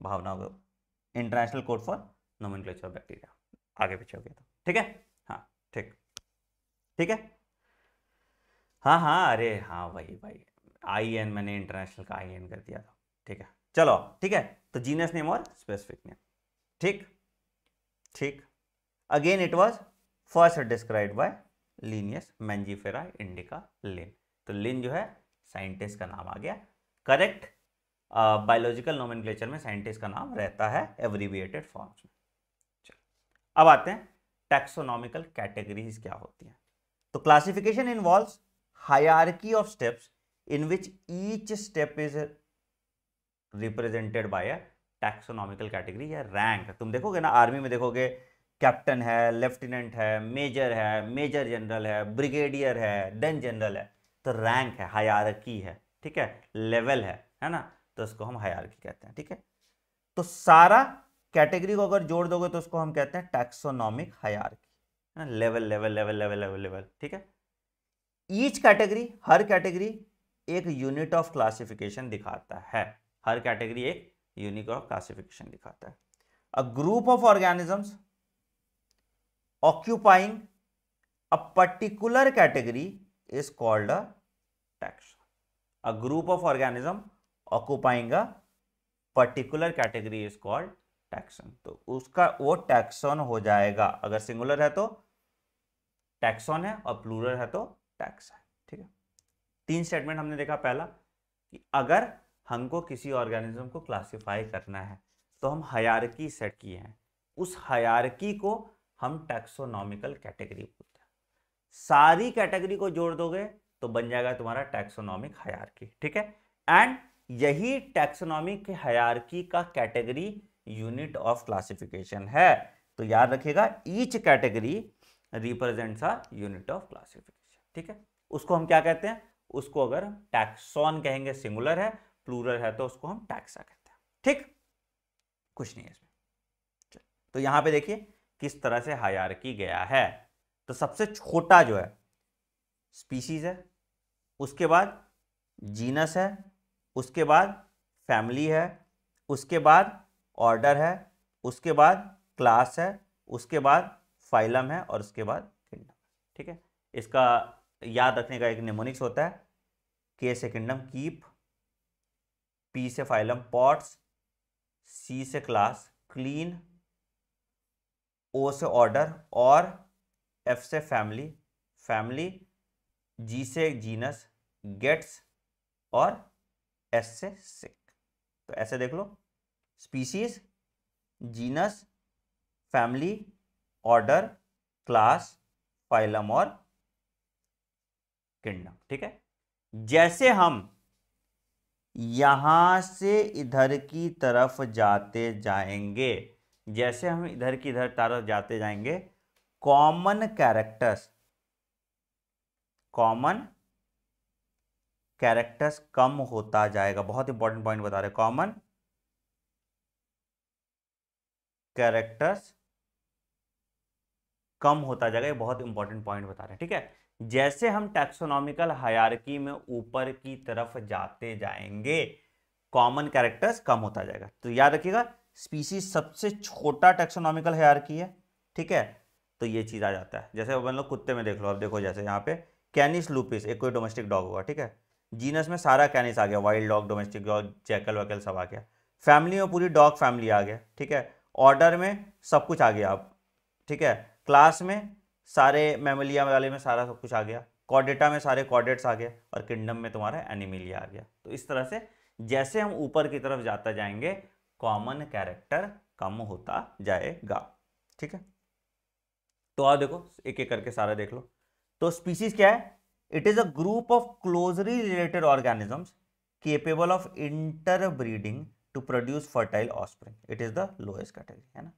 भावना हो गया। International code for nomenclature of bacteria आगे पीछे हो गया तो ठीक है? हाँ ठीक ठीक है? हाँ हाँ अरे हाँ भाई भाई आई एन मैंने इंटरनेशनल का आई एन कर दिया था। ठीक है? चलो, ठीक है? तो जीनस नेम और स्पेसिफिक नेम ठीक? ठीक? Again it was first describe by Linnaeus Mangifera indica Linn तो लिन जो है साइंटिस्ट का नाम आ गया। करेक्ट बायोलॉजिकल नोमेनक्लेचर में साइंटिस्ट का नाम रहता है एवरीविएटेड फॉर्म्स में। चलो, अब आते हैं। टैक्सोनॉमिकल कैटेगरीज क्या होती हैं? तो classification involves hierarchy of steps in which each step is represented by a taxonomical category या रैंक तुम देखोगे ना आर्मी में देखोगे कैप्टन है लेफ्टिनेंट है मेजर है मेजर जनरल है ब्रिगेडियर है देन जनरल है. तो रैंक है हयारकी है, ठीक है? लेवल है है ना? तो उसको हम हयारकी कहते हैं, ठीक है? तो सारा कैटेगरी को अगर जोड़ दोगे तो उसको हम कहते हैं taxonomic hierarchy level level level level level level ठीक है? ईच कैटेगरी हर कैटेगरी एक यूनिट ऑफ़ क्लासिफिकेशन दिखाता है। हर कैटेगरी एक यूनिट ऑफ़ क्लासिफिकेशन दिखाता है। A group of organisms occupying a particular category is called a taxon. A group of organism occupying a particular category is called taxon तो उसका वो टैक्सन हो जाएगा। अगर सिंगुलर है तो टैक्सन है और प्लूरल है तो टैक्स है। तीन स्टेटमेंट हमने देखा पहला कि अगर हमको किसी ऑर्गेनिज्म को क्लासिफाई करना है तो हम हयारकी सेट किए हैं। उस हयारकी को हम टैक्सोनॉमिकल कैटेगरी बोलते हैं। सारी कैटेगरी को जोड़ दोगे तो बन जाएगा तुम्हारा टैक्सोनॉमिक हयारकी ठीक है? एंड यही टैक्सोनॉमी के हयारकी का कैटेगरी यूनिट ऑफ़ क्लासिफिकेशन है। तो याद रखिएगा each category represents a unit of classification ठीक है? उसको हम क्या कहते हैं? उसको अगर टैक्सॉन कहेंगे सिंगुलर है प्लूरल है तो उसको हम टैक्सा कहते हैं। ठीक? कुछ नहीं है इसमें। तो यहाँ पे देखिए किस तरह से हायरकी गया है। तो सबसे छोटा जो है स्पीसीज है, उसके बाद जीनस है, उसके बाद फैमिली है, उसके बाद ऑर्डर है, उसके बाद क्लास है, उसके बाद फाइलम है और उसके बाद किंगडम ठीक है? इसका याद रखने का एक निमोनिक्स होता है। के से किंगडम कीप पी से फाइलम पॉट्स सी से क्लास क्लीन ओ से ऑर्डर और एफ़ से फैमिली फैमिली जी से जीनस गेट्स और एस से सिक तो ऐसे देख लो. Species genus family order class phylum और किंगडम ठीक है? जैसे हम यहाँ से इधर की तरफ़ जाते जाएँगे, जैसे हम इधर की इधर तरफ़ जाते जाएँगे कॉमन कैरेक्टर्स कॉमन कैरेक्टर्स कम होता जाएगा। बहुत इंपॉर्टेंट पॉइंट बता रहे कॉमन कैरेक्टर्स कम होता जाएगा। ये बहुत इंपॉर्टेंट पॉइंट बता रहे हैं। ठीक है? जैसे हम टैक्सोनॉमिकल हायरकी में ऊपर की तरफ़ जाते जाएँगे कॉमन कैरेक्टर्स कम होता जाएगा। तो याद रखिएगा स्पीसीज सबसे छोटा टैक्सोनॉमिकल हायरकी है, ठीक है? तो ये चीज़ आ जाता है। जैसे अपन लोग कुत्ते में देख लो, अब देखो जैसे यहाँ पे कैनिस लूपिस एक कोई डोमेस्टिक डॉग होगा, ठीक है? जीनस में सारा कैनिस आ गया wild dog domestic dog jackal वैकल सब आ गया। फैमिली में पूरी डॉग फैमिली आ गया, ठीक है? ऑर्डर में सब कुछ आ गया अब, ठीक है? क्लास में सारे मेमोलिया वाले में सारा सब कुछ आ गया कॉडेटा में सारे कॉडेट्स आ गए और किंगडम में तुम्हारा एनिमिलिया आ गया। तो इस तरह से जैसे हम ऊपर की तरफ़ जाता जाएँगे कॉमन कैरेक्टर कम होता जाएगा, ठीक है? तो आओ देखो, एक एक करके सारा देख लो। तो स्पीसीज क्या है? It is a group of closely related organisms capable of interbreeding to produce fertile offspring it is the lowest category है ना?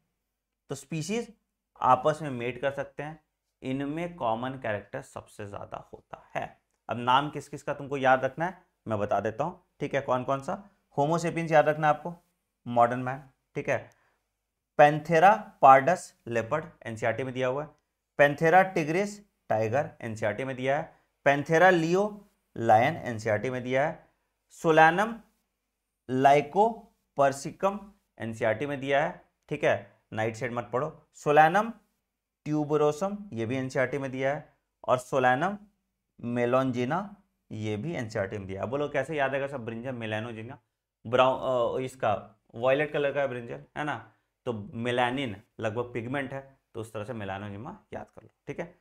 तो स्पीसीज आपस में मेट कर सकते हैं इनमें कॉमन कैरेक्टर सबसे ज़्यादा होता है। अब नाम किस किस का तुमको याद रखना है, मैं बता देता हूँ, ठीक है? कौन कौन सा होमोसेपियंस याद रखना आपको? मॉडर्न मैन ठीक है? पेंथेरा पार्डस लेपर्ड एनसीआरटी में दिया हुआ है। पेंथेरा टिग्रिस टाइगर एनसीआरटी में दिया है। पेंथेरा लियो लायन एनसीआरटी में दिया है। सोलैनम लाइको पर्सिकम एनसीआरटी में दिया है, ठीक है? नाइट साइड मत पढ़ो। सोलैनम ट्यूबरोसम, ये भी एनसीआरटी में दिया है, और सोलैनम, मेलोनजिना, ये भी एनसीआरटी में दिया है। बोलो, कैसे याद आएगा सब ब्रिंजल मेलानोजिना ब्राउन इसका, वॉयलेट कलर का है ब्रिंजल है ना? तो मेलानिन लगभग पिगमेंट है तो उस तरह से मेलानोजिमा याद कर लो, ठीक है?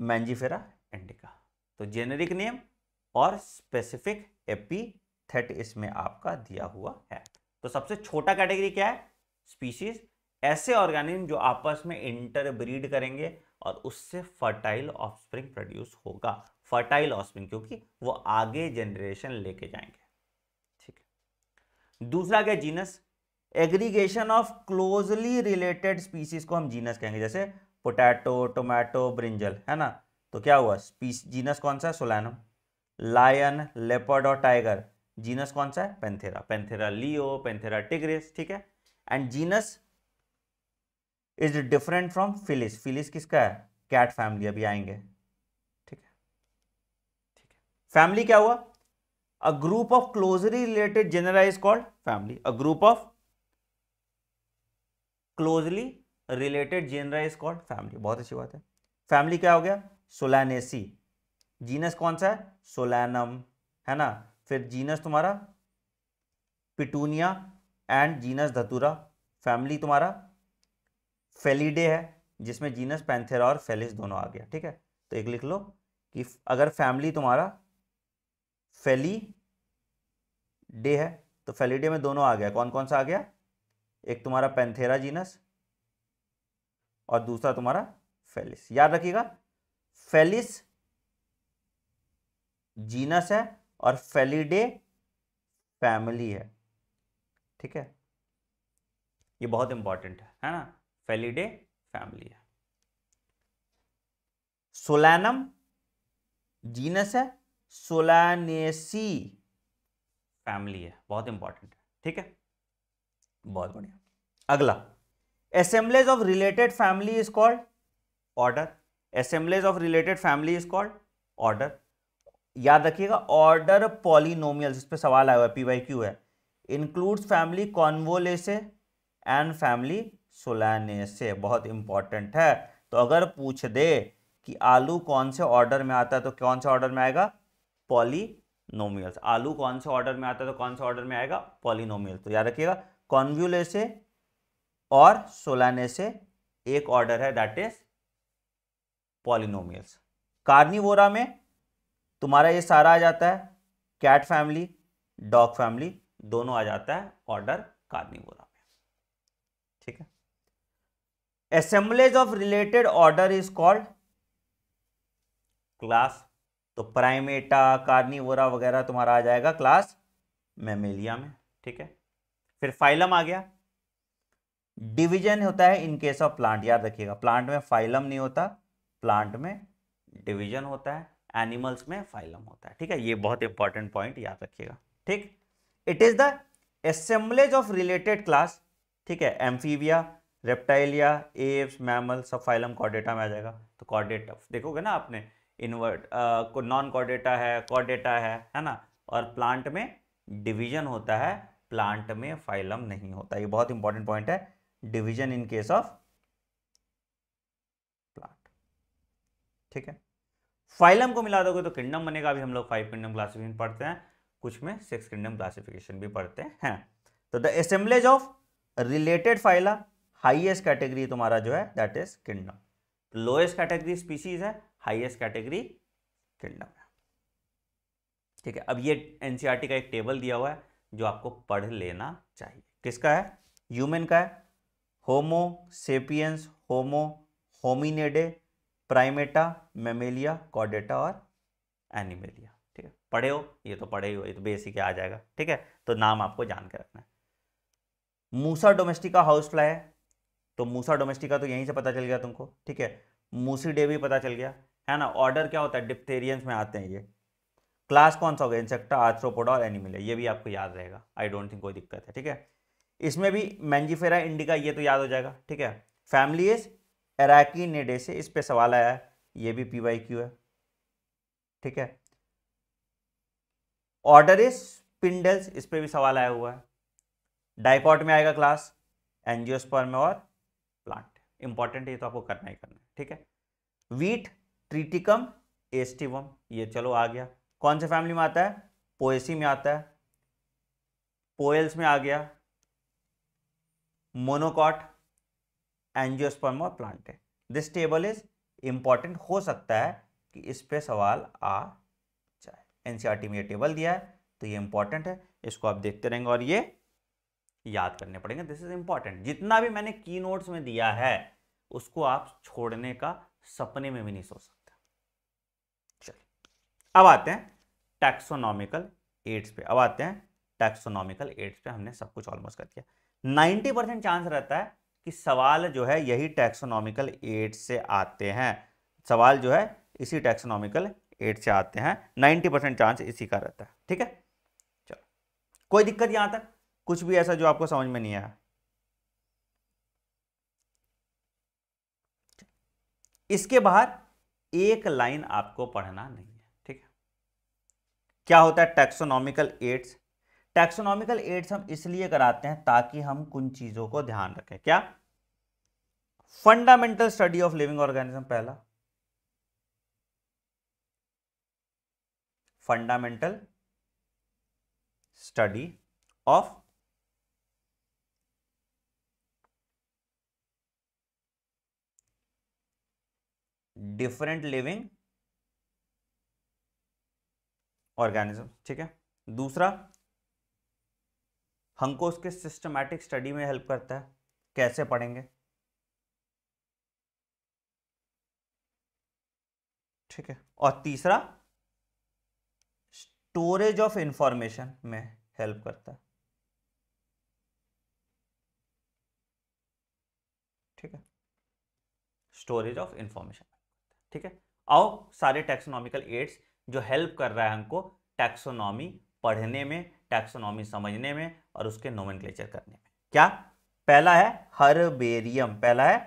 मैंजीफेरा इंडिका तो जेनेरिक नेम और स्पेसिफिक एपीथेट इसमें आपका दिया हुआ है। तो सबसे छोटा कैटेगरी क्या है? स्पीशीज ऐसे ऑर्गेनिज्म जो आपस में इंटरब्रीड करेंगे और उससे फर्टाइल ऑफस्प्रिंग प्रोड्यूस होगा, फर्टाइल ऑफस्प्रिंग, क्योंकि वो आगे जनरेशन लेके जाएँगे। ठीक है। दूसरा क्या genus. Aggregation of closely related species को हम जीनस कहेंगे, जैसे पोटैटो, टोमेटो, ब्रिंजल, है ना? तो क्या हुआ? जीनस कौन सा है? सोलैनम। लायन, लेपर्ड और टाइगर। जीनस कौन सा है? Panthera. Panthera leo, Panthera tigris, ठीक है? And genus is different from Felis. Felis किसका है? कैट फैमिली अभी आएँगे। ठीक है। ठीक है। फैमिली क्या हुआ? A group of closely related generalize called family a group of closely related generalize called family बहुत अच्छी बात है। फैमिली क्या हो गया? सोलैनेसी जीनस कौन सा है? सोलैनम है ना? फिर जीनस तुम्हारा Petunia and genus Datura family तुम्हारा फेलिडे है, जिसमें जीनस, पैंथेरा और फेलिस दोनों आ गया, ठीक है? तो एक लिख लो कि अगर फैमिली तुम्हारा फेली डे है तो फेलीडे में दोनों आ गया। कौन कौन सा आ गया? एक तुम्हारा पैंथेरा जीनस और दूसरा तुम्हारा फेलिस। याद रखिएगा, फेलिस जीनस है और फेलीडे फैमिली है, ठीक है? ये बहुत इंपॉर्टेंट है है ना? फेलिडे फैमिली है। सोलैनम जीनस है, सोलानेसी फैमिली है, बहुत इंपॉर्टेंट है, ठीक है? बहुत बढ़िया। अगला assemblage of related family is called order assemblage of related family is called order याद रखिएगा ऑर्डर पॉलिनोमियल इस पे सवाल आया हुआ है पी वाई क्यू है includes family Convolvulaceae and family Solanaceae बहुत इंपॉर्टेंट है। तो अगर पूछ दे कि आलू कौन से ऑर्डर में आता है तो कौन से ऑर्डर में आएगा? पॉलीनोमियल्स आलू कौन से ऑर्डर में आता है तो कौन से ऑर्डर में आएगा? पॉलीनोमियल तो याद रखिएगा कॉन्व्यूलेसे और सोलाने से एक ऑर्डर है दैट इज़ पॉलिनोमियल्स कार्निवोरा में तुम्हारा ये सारा आ जाता है कैट फैमिली डॉग फैमिली दोनों आ जाता है ऑर्डर कार्निवोरा में। ठीक है? Assemblage of related order is called class तो प्राइमेटा कार्निवोरा वगैरह तुम्हारा आ जाएगा क्लास मेमेलिया में, ठीक है? फिर फाइलम आ गया। डिवीज़न होता है इन केस ऑफ़ प्लांट याद रखिएगा। प्लांट में फाइलम नहीं होता प्लांट में डिवीज़न होता है एनिमल्स में फाइलम होता है, ठीक है? ये बहुत इंपॉर्टेंट पॉइंट याद रखिएगा, ठीक? It is the assemblage of related class ठीक है? एम्फीविया रेप्टाइलिया एव्स मैमल सब फाइलम कॉर्डेटा में आ जाएगा। तो कॉर्डेटा देखोगे ना आपने? इनवर्ट नॉन कॉर्डेटा है कॉर्डेटा है है ना? और प्लांट में डिवीज़न होता है प्लांट में फाइलम नहीं होता। ये बहुत इंपॉर्टेंट पॉइंट है। Division in case of plant ठीक है? फाइलम को मिला दोगे तो किंगडम बनेगा। अभी हम लोग फाइव किंगडम क्लासिफिकेशन पढ़ते हैं। कुछ में सिक्स किंगडम क्लासिफिकेशन भी पढ़ते हैं। तो the assemblage of related phyla highest category तुम्हारा जो है that is kingdom lowest category species है हाईएस्ट कैटेगरी किंगडम है. ठीक है, अब ये एनसीईआरटी e का एक टेबल दिया हुआ है, जो आपको पढ़ लेना चाहिए. किसका है? ह्यूमन का है. Homo sapiens Homo Hominidae Primata Mammalia कॉडेटा और एनिमेलिया ठीक है, पढ़े हो? ये तो पढ़े ही हो, ये तो बेसिक आ जाएगा. ठीक है तो नाम आपको जान के रखना है. मूसा डोमेस्टिका हाउस फ्लाई है. तो मूसा डोमेस्टिका तो यहीं से पता चल गया तुमको, ठीक है? मूसी डे भी पता चल गया, है ना? ऑर्डर क्या होता है? डिप्थेरियंस में आते हैं ये। क्लास कौन सा होगा? इंसेक्टा आर्थ्रोपोडा और एनिमिलिया ये भी आपको याद रहेगा। आई डोंट थिंक कोई दिक्कत है, ठीक है? इसमें भी मैंजीफेरा इंडिका ये तो याद हो जाएगा, ठीक है? फैमिली इज़ नेडे से इस पर सवाल आया है। ये भी पी वाई क्यू है, ठीक है? ऑर्डर इज़ पिंडल्स इस पे भी सवाल आया हुआ है। डाइकॉट में आएगा क्लास एंजियोस्पर्म और प्लांट। इंपॉर्टेंट ये तो आपको करना ही करना है, ठीक है? वीट ट्रीटिकम एस्टिवम ये चलो आ गया। कौन से फैमिली में आता है? पोएसी में आता है। पोएल्स में आ गया। मोनोकॉट एंजियोस्पर्म और प्लांट है। दिस टेबल इज़ इंपॉर्टेंट हो सकता है कि इस पे सवाल आ जाए। एनसीईआरटी में ये टेबल दिया है तो ये इंपॉर्टेंट है। इसको आप देखते रहेंगे और ये याद करने पड़ेंगे। दिस इज़ इंपॉर्टेंट जितना भी मैंने की नोट्स में दिया है, उसको आप छोड़ने का सपने में भी नहीं सोच सकते। चलिए, अब आते हैं टैक्सोनॉमिकल एड्स पे। अब आते हैं टैक्सोनॉमिकल एड्स पे। हमने सब कुछ ऑलमोस्ट कर दिया। नाइन्टी परसेंट चांस रहता है कि सवाल जो है यही टैक्सोनॉमिकल एड्स से आते हैं। सवाल जो है इसी टैक्सोनॉमिकल एड से आते हैं। नाइन्टी परसेंट चांस इसी का रहता है। ठीक है? चलो, कोई दिक्कत यहाँ तक? कुछ भी ऐसा जो आपको समझ में नहीं आया। इसके बाहर एक लाइन आपको पढ़ना नहीं है, ठीक है? क्या होता है? टैक्सोनॉमिकल एड्स टैक्सोनॉमिकल एड्स हम इसलिए कराते हैं ताकि हम कुछ चीज़ों को ध्यान रखें। क्या? Fundamental study of living organism पहला। Fundamental study of different living organism ठीक है? दूसरा, हमको उसके सिस्टमैटिक स्टडी में हेल्प करता है, कैसे पढ़ेंगे? ठीक है? और तीसरा स्टोरेज ऑफ़ इंफॉर्मेशन में हेल्प करता है। ठीक है? स्टोरेज ऑफ़ इंफॉर्मेशन ठीक है? आओ सारे टैक्सोनॉमिकल एड्स जो हेल्प कर रहा है हमको टैक्सोनॉमी पढ़ने में टैक्सोनॉमी समझने में और उसके नोमेनक्लेचर करने में। क्या? पहला है हरबेरियम, पहला है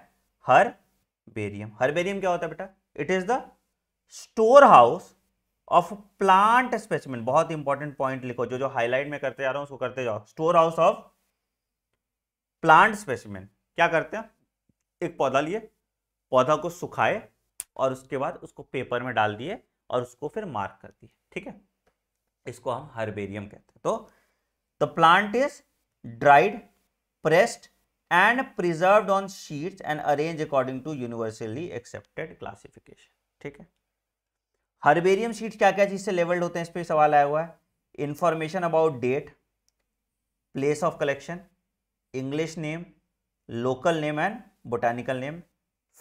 हरबेरियम। हरबेरियम क्या होता है बेटा? It is the storehouse of plant specimen बहुत इंपॉर्टेंट पॉइंट लिखो, जो जो हाईलाइट में करते जा रहा हूँ, उसको करते जाओ। Store house of plant specimen क्या करते हैं? एक पौधा लिए। पौधा को सुखाए और उसके बाद उसको पेपर में डाल दिए और उसको फिर मार्क कर दिए, ठीक है? इसको हम हर्बेरियम कहते हैं। तो the plant is dried pressed and preserve on sheets and arrange according to universally accepted classification ठीक है? हर्बेरियम शीट क्या क्या चीज़ से लेवल्ड होते हैं? इस पर सवाल आया हुआ है। Information about date place of collection English name local name and botanical name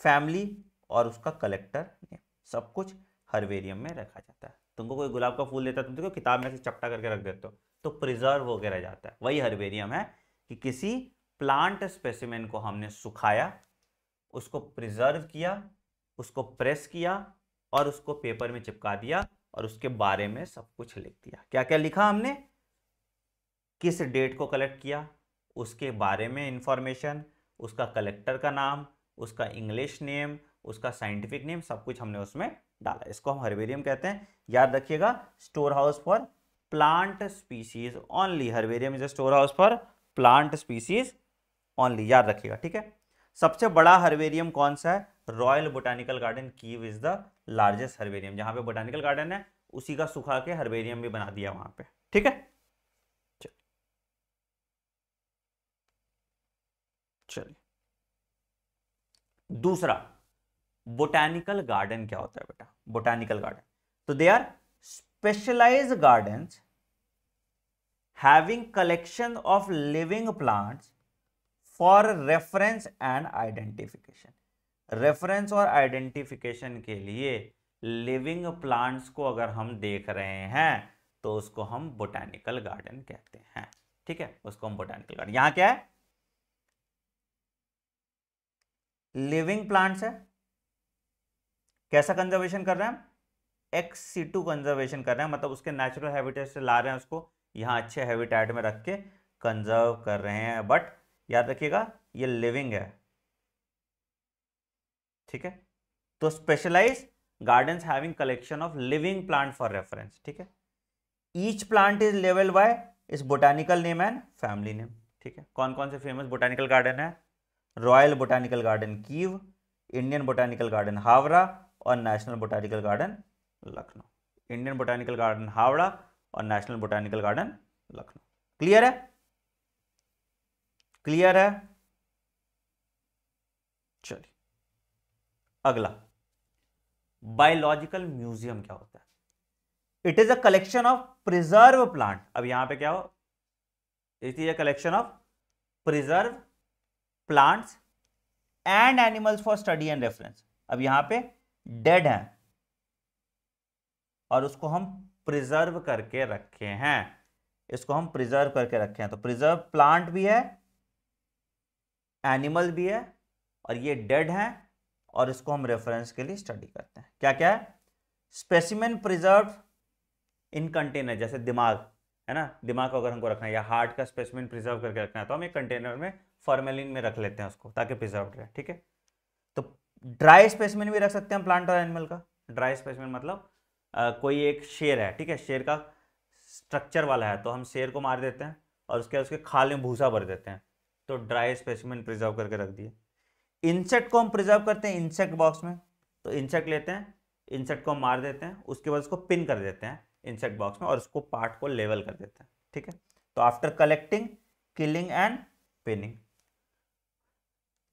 family और उसका कलेक्टर नेम सब कुछ हर्बेरियम में रखा जाता है। तुमको कोई गुलाब का फूल देता है, तुम देखो किताब में से चपटा करके रख देते हो तो प्रिजर्व होकर रह जाता है। वही हर्बेरियम है कि किसी प्लांट स्पेसिमेन को हमने सुखाया, उसको प्रिजर्व किया, उसको प्रेस किया और उसको पेपर में चिपका दिया और उसके बारे में सब कुछ लिख दिया। क्या क्या लिखा हमने? किस डेट को कलेक्ट किया? उसके बारे में इंफॉर्मेशन उसका कलेक्टर का नाम, उसका इंग्लिश नेम उसका साइंटिफिक नेम सब कुछ हमने उसमें डाला इसको हम हर्बेरियम कहते हैं। याद रखिएगा store house for plant species only herbarium is a store house for plant species only याद रखिएगा, ठीक है? सबसे बड़ा हर्बेरियम कौन सा है? Royal Botanical Garden Kew is the largest herbarium जहाँ पे बोटानिकल गार्डन है, उसी का सुखा के हर्बेरियम भी बना दिया वहाँ पे। ठीक है? चलिए। दूसरा बोटानिकल गार्डन क्या होता है बेटा? बोटानिकल गार्डन तो they are specialize garden having collection of living plants for reference and identification reference और आइडेंटिफिकेशन के लिए लिविंग प्लांट्स को अगर हम देख रहे हैं तो उसको हम बोटानिकल गार्डन कहते हैं। ठीक है? उसको हम बोटानिकल गार्डन यहाँ क्या है? लिविंग प्लांट्स है। कैसा कंजर्वेशन कर रहे हैं हम? एक्स सी टू कंजर्वेशन कर रहे हैं मतलब उसके नेचुरल हैबिटेट से ला रहे हैं उसको। यहाँ अच्छे हैबिटेट में रख के कंजर्व कर रहे हैं। बट याद रखिएगा, ये लिविंग है। ठीक है? तो specialize garden having collection of living plant for reference ठीक है? Each plant is level by its botanical name and family name ठीक है? कौन कौन से फ़ेमस बोटानिकल गार्डन है? Royal Botanical Garden Kew Indian Botanical Garden Howrah और National Botanical Garden Lucknow Indian Botanical Garden Howrah और National Botanical Garden Lucknow clear है? Clear है? चलिए। अगला। बायोलॉजिकल म्यूज़ियम क्या होता है? It is a collection of preserve plant अब यहाँ पे क्या हो? It is a collection of preserve plants and animals for study and reference अब यहाँ पे डेड हैं। और उसको हम प्रिजर्व करके रखे हैं। इसको हम प्रिजर्व करके रखे हैं। तो प्रिजर्व प्लांट भी है, एनिमल भी है, और ये डेड हैं, और इसको हम रेफरेंस के लिए स्टडी करते हैं। क्या क्या है स्पेसिमेन प्रिजर्व इन कंटेनर, जैसे दिमाग, है ना? दिमाग को अगर हमको रखना है, या हार्ट का स्पेसिमेन प्रिजर्व करके रखना है तो हम एक कंटेनर में फॉर्मेलिन में रख लेते हैं उसको, ताकि प्रिजर्व रहे, ठीक है? ड्राई स्पेसिमेन भी रख सकते हैं प्लांट और एनिमल का। ड्राई स्पेसिमेन मतलब आ, कोई एक शेर है ठीक है? शेर का स्ट्रक्चर वाला है तो हम शेर को मार देते हैं और उसके उसके खाल में भूसा भर देते हैं। तो ड्राई स्पेसिमेन प्रिजर्व करके रख दिए। इंसेक्ट को हम प्रिजर्व करते हैं इंसेक्ट बॉक्स में। तो इंसेक्ट लेते हैं इंसेक्ट को मार देते हैं उसके बाद उसको पिन कर देते हैं इंसेक्ट बॉक्स में और उसको पार्ट को लेवल कर देते हैं ठीक है? तो after collecting killing and pinning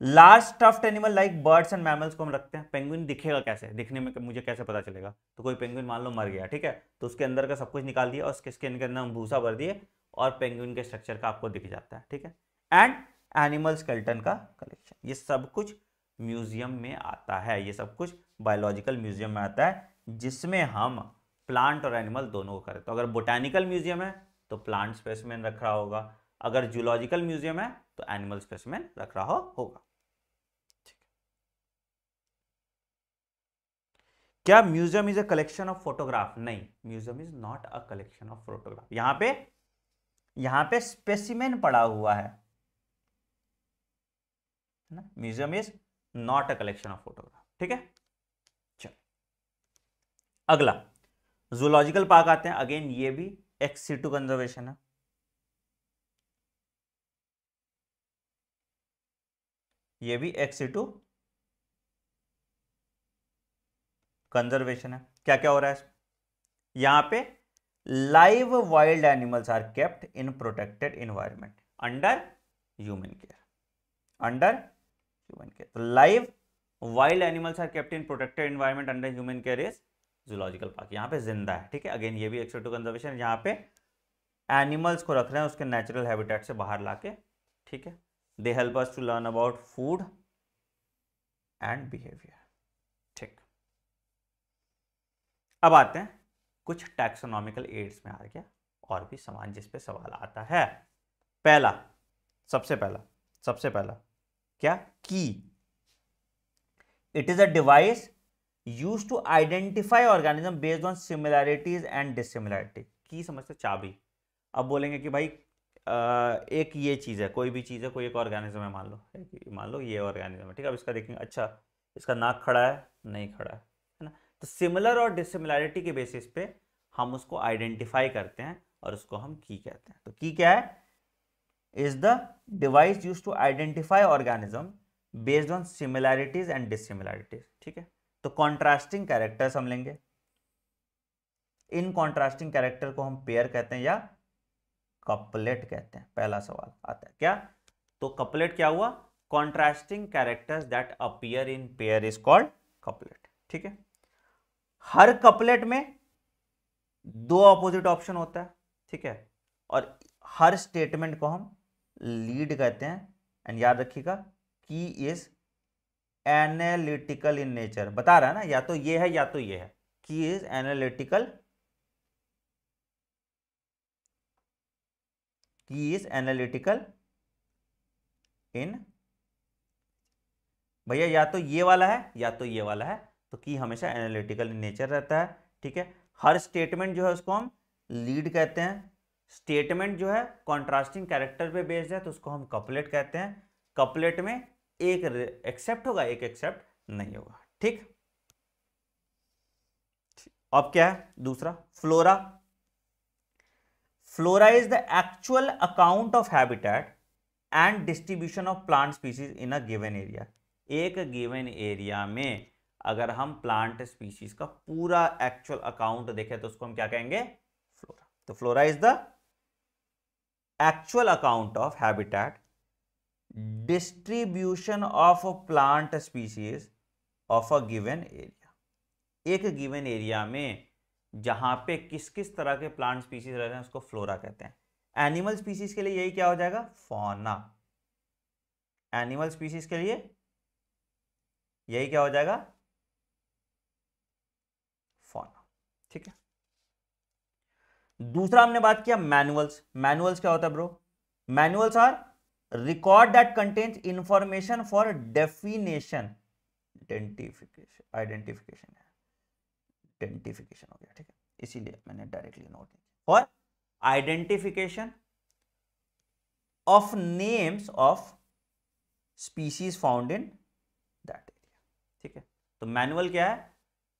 large tuft animal like birds and mammals को हम रखते हैं। पेंगुइन दिखेगा कैसे? दिखने में मुझे कैसे पता चलेगा? तो कोई पेंगुइन मान लो मर गया, ठीक है? तो उसके अंदर का सब कुछ निकाल दिया और उसके स्किन के अंदर हम भूसा भर दिए और पेंगुइन के स्ट्रक्चर का आपको दिख जाता है, ठीक है? एंड एनिमल स्केल्टन का कलेक्शन ये सब कुछ म्यूज़ियम में आता है। ये सब कुछ बायोलॉजिकल म्यूज़ियम में आता है, जिसमें हम प्लांट और एनिमल दोनों को करें तो अगर बोटानिकल म्यूज़ियम है तो प्लांट स्पेसमैन रख रहा होगा। अगर जूलॉजिकल म्यूज़ियम है तो एनिमल स्पेसमैन रख रहा होगा। क्या museum is a collection of photograph नहीं museum is not a collection of photograph यहाँ पे यहाँ पे स्पेसिमेन पड़ा हुआ है। Museum is not a collection of photograph ठीक है? चलो। अगला जूलॉजिकल पार्क आते हैं। अगेन ये भी एक्स टू कंजर्वेशन है। ये भी एक्स टू कंजर्वेशन है। क्या क्या हो रहा है? यहाँ पे live wild animals are kept in protected environment under human care under human care तो live wild animals are kept in protected environment under human care is zoological park यहाँ पे ज़िंदा है, ठीक है? अगेन ये भी एक्सोटो कंजर्वेशन यहाँ पे एनिमल्स को रख रहे हैं उसके नेचुरल हैबिटेट से बाहर लाके, ठीक है? They help us to learn about food and behaviour ठीक अब आते हैं कुछ टैक्सोनॉमिकल एड्स में आ गया और भी समान जिस पे सवाल आता है। पहला, सबसे पहला सबसे पहला, क्या? Key. It is a device use to identify organism based on similarities and dissimilarity key समझते चाबी। अब बोलेंगे कि भाई एक ये चीज़ है, कोई भी चीज़ है, कोई एक ऑर्गेनिज्म है, मान लो मान लो ये ऑर्गेनिज्म है, ठीक है? अब इसका देखेंगे अच्छा इसका नाक खड़ा है, नहीं खड़ा है। तो सिमिलर और डिसिमिलैरिटी के बेसिस पे हम उसको आइडेंटिफाई करते हैं और उसको हम की कहते हैं। तो की क्या है? Is the device use to identify organism based on similarities and dissimilarities ठीक है? तो कॉन्ट्रास्टिंग कैरेक्टर्स हम लेंगे। इन कॉन्ट्रास्टिंग कैरेक्टर को हम पेयर कहते हैं या कपलेट कहते हैं। पहला सवाल आता है। क्या? तो कपलेट क्या हुआ? Contrasting characters that appear in pair is called couplet ठीक है? हर कपलेट में दो ऑपोजिट ऑप्शन होता है, ठीक है? और हर स्टेटमेंट को हम लीड कहते हैं। एंड याद रखिएगा की इज़ एनालिटिकल इन नेचर बता रहा है ना, या तो ये है, या तो ये है। Key is analytical key is analytical in भैया, या तो ये वाला है, या तो ये वाला है। तो की हमेशा एनालिटिकल नेचर रहता है, ठीक है? हर स्टेटमेंट जो है उसको हम लीड कहते हैं। स्टेटमेंट जो है कॉन्ट्रास्टिंग कैरेक्टर पे बेस्ड है तो उसको हम कपलेट कहते हैं। कपलेट में एक एक्सेप्ट होगा, एक एक्सेप्ट नहीं होगा, ठीक? अब क्या है? दूसरा flora flora is the actual account of habitat and distribution of plant species in a given area एक गिवन एरिया में अगर हम प्लांट स्पीशीज का पूरा एक्चुअल अकाउंट देखें तो उसको हम क्या कहेंगे? फ्लोरा तो flora is the actual account of habitat distribution of plant species of a given area एक गिवन एरिया में जहाँ पे किस किस तरह के प्लांट स्पीसीज रहते हैं उसको फ्लोरा कहते हैं। एनिमल स्पीसीज के लिए यही क्या हो जाएगा? फौना एनिमल स्पीसीज के लिए यही क्या हो जाएगा फौना ठीक है दूसरा हमने बात किया मैनुअल्स। मैनुअल्स क्या होता है bro? Manuals are record that contains information for definition identification identification identification हो गया, ठीक है। इसीलिए मैंने डायरेक्टली नोट और identification of names of species found in that area ठीक है? तो मैनुअल क्या है?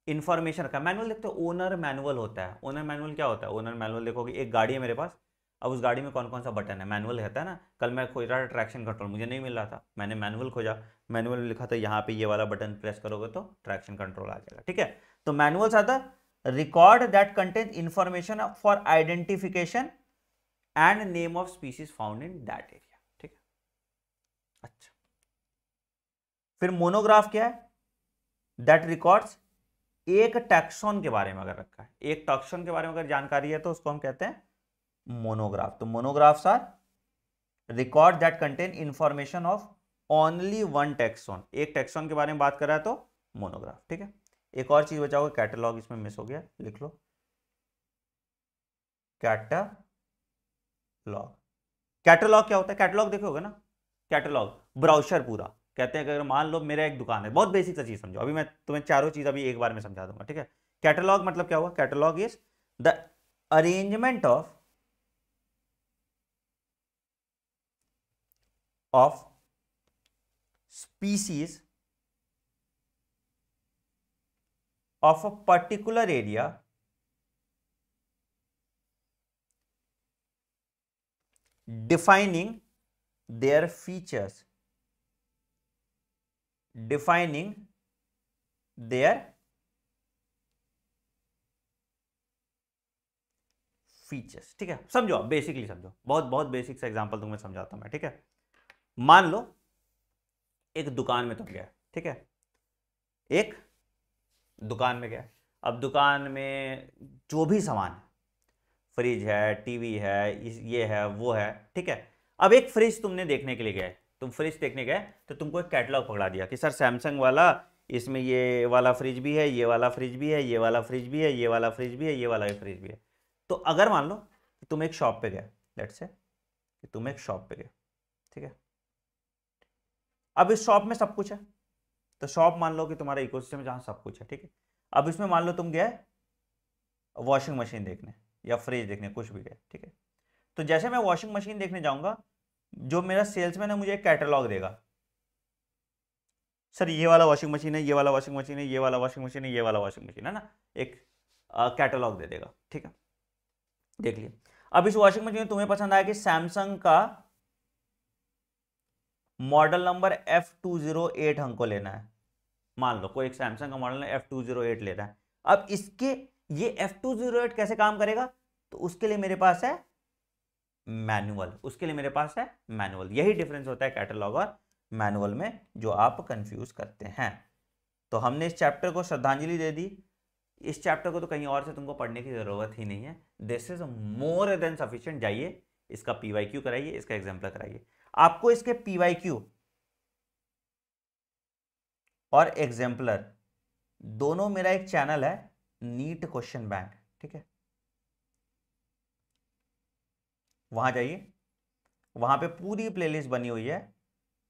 इंफॉर्मेशन का मैनुअल देखते हो ओनर मैनुअल होता है। ओनर मैनुअल क्या होता है? ओनर मैनुअल देखोगे एक गाड़ी है मेरे पास। अब उस गाड़ी में कौन कौन सा बटन है? मैनुअल रहता है ना? कल मैं खोज रहा था ट्रैक्शन कंट्रोल मुझे नहीं मिल रहा था। मैंने मैनुअल खोजा। मैनुअल लिखा था, यहाँ पे ये वाला बटन प्रेस करोगे तो ट्रैक्शन कंट्रोल आ जाएगा, ठीक है? तो manuals are the record that content information for identification and name of species found in that area ठीक है? अच्छा। फिर मोनोग्राफ क्या है? दैट रिकॉर्ड्स एक टैक्सॉन के बारे में अगर रखा है, एक टैक्सॉन के बारे में अगर जानकारी है तो उसको हम कहते हैं मोनोग्राफ तो monographs are record that contain information of only one taxon एक टेक्सॉन के बारे में बात कर रहा है तो मोनोग्राफ ठीक है? एक और चीज़ बचाओगे कैटलॉग इसमें मिस हो गया, लिख लो। कैटलॉग कैटलॉग क्या होता है? कैटलॉग देखोगे ना? कैटलॉग ब्राउशर पूरा। कहते हैं कि अगर मान लो मेरा एक दुकान है, बहुत बेसिक सा चीज़ समझो। अभी मैं तुम्हें चारों चीज़ अभी एक बार में समझा दूँगा, ठीक है? कैटलॉग मतलब क्या हुआ? Catalogue is the arrangement of of species of a particular area defining their features. Defining their features ठीक है? समझो बेसिकली समझो। बहुत बहुत बेसिक सा एग्जांपल तुम्हें समझाता हूँ मैं, ठीक है? मान लो, एक दुकान में तुम गया ठीक है? एक दुकान में गया अब दुकान में जो भी सामान है फ्रिज है टीवी है ये है, वो है, ठीक है? अब एक फ्रिज तुमने देखने के लिए गए तुम फ्रिज देखने गए तो तुमको एक कैटलॉग पकड़ा दिया कि, सर सैमसंग वाला, इसमें ये वाला फ्रिज भी है, ये वाला फ्रिज भी है, ये वाला फ्रिज भी है, ये वाला फ्रिज भी है, ये वाला फ्रिज भी है। तो अगर मान लो कि तुम एक शॉप पे गए लेट से कि तुम एक शॉप पे गए, ठीक है? अब इस शॉप में सब कुछ है। तो शॉप मान लो कि तुम्हारा इकोसिस्टम जहाँ सब कुछ है, ठीक है? अब इसमें मान लो तुम गए वॉशिंग मशीन देखने या फ्रिज देखने, कुछ भी गए, ठीक है? तो जैसे मैं वॉशिंग मशीन देखने जाऊँगा जो मेरा सेल्समैन है, मुझे एक कैटलॉग देगा। सर, ये वाला वॉशिंग मशीन है, ये वाला वॉशिंग मशीन है, ये वाला वॉशिंग मशीन है, ये वाला वॉशिंग मशीन है, ना एक कैटलॉग दे देगा, ठीक है? देख लिया अब इस वॉशिंग मशीन में तुम्हें पसंद आया कि सैमसंग का model number F two zero eight हमको लेना है। मान लो, कोई एक सैमसंग का model F two zero eight लेना है। अब इसके, ये एफ़ टू ज़ीरो एट कैसे काम करेगा? तो उसके लिए मेरे पास है मैनुअल, उसके लिए मेरे पास है मैनुअल। यही डिफरेंस होता है कैटलॉग और मैनुअल में, जो आप कंफ्यूज करते हैं। तो हमने इस चैप्टर को श्रद्धांजलि दे दी। इस चैप्टर को तो कहीं और से तुमको पढ़ने की ज़रूरत ही नहीं है। This is more than sufficient जाइए, इसका पीवाई कराइए, इसका एग्ज़ाम्पल कराइए। आपको इसके पीवाई क्यू और एग्जाम्पलर दोनों मेरा एक चैनल है नीट क्वेश्चन बैंक ठीक है? वहाँ जाइए। वहाँ पे पूरी प्लेलिस्ट बनी हुई है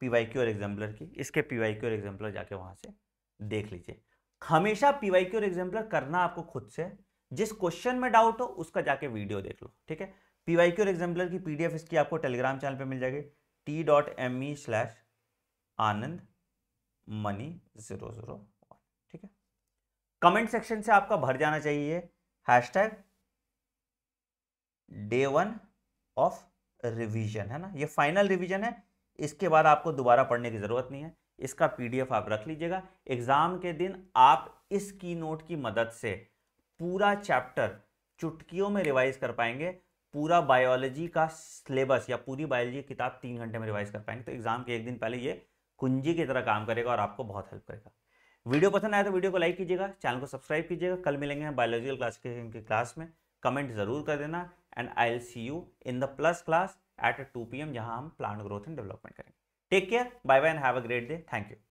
पीवाई क्यू और एग्जाम्पलर की। इसके पीवाई क्यू और एग्जाम्पलर जाके वहाँ से देख लीजिए। हमेशा पीवाई क्यू और एग्जाम्पलर करना आपको खुद से। जिस क्वेश्चन में डाउट हो, उसका जाके वीडियो देख लो, ठीक है? पीवाई क्यू और एग्जाम्पलर की पीडीएफ इसकी आपको टेलीग्राम चैनल पर मिल जाएगी। T dot M E slash Anand money zero zero ठीक है? कमेंट सेक्शन से आपका भर जाना चाहिए। Hashtag day one of revision है ना? ये फाइनल रिवीजन है। इसके बाद आपको दोबारा पढ़ने की ज़रूरत नहीं है। इसका पीडीएफ आप रख लीजिएगा। एग्ज़ाम के दिन आप इस की नोट की मदद से पूरा चैप्टर चुटकियों में रिवाइज कर पाएँगे। पूरा बायोलॉजी का सिलेबस या पूरी बायोलॉजी किताब तीन घंटे में रिवाइज कर पाएँगे। तो एग्ज़ाम के एक दिन पहले ये कुंजी की तरह काम करेगा और आपको बहुत हेल्प करेगा। वीडियो पसंद आया तो वीडियो को लाइक कीजिएगा। चैनल को सब्सक्राइब कीजिएगा। कल मिलेंगे बायोलॉजिकल क्लास के क्लास में। कमेंट ज़रूर कर देना। And I'll see you in the plus class at two P M जहाँ हम प्लांट ग्रोथ एंड डेवलपमेंट करेंगे। Take care bye bye and have a great day thank you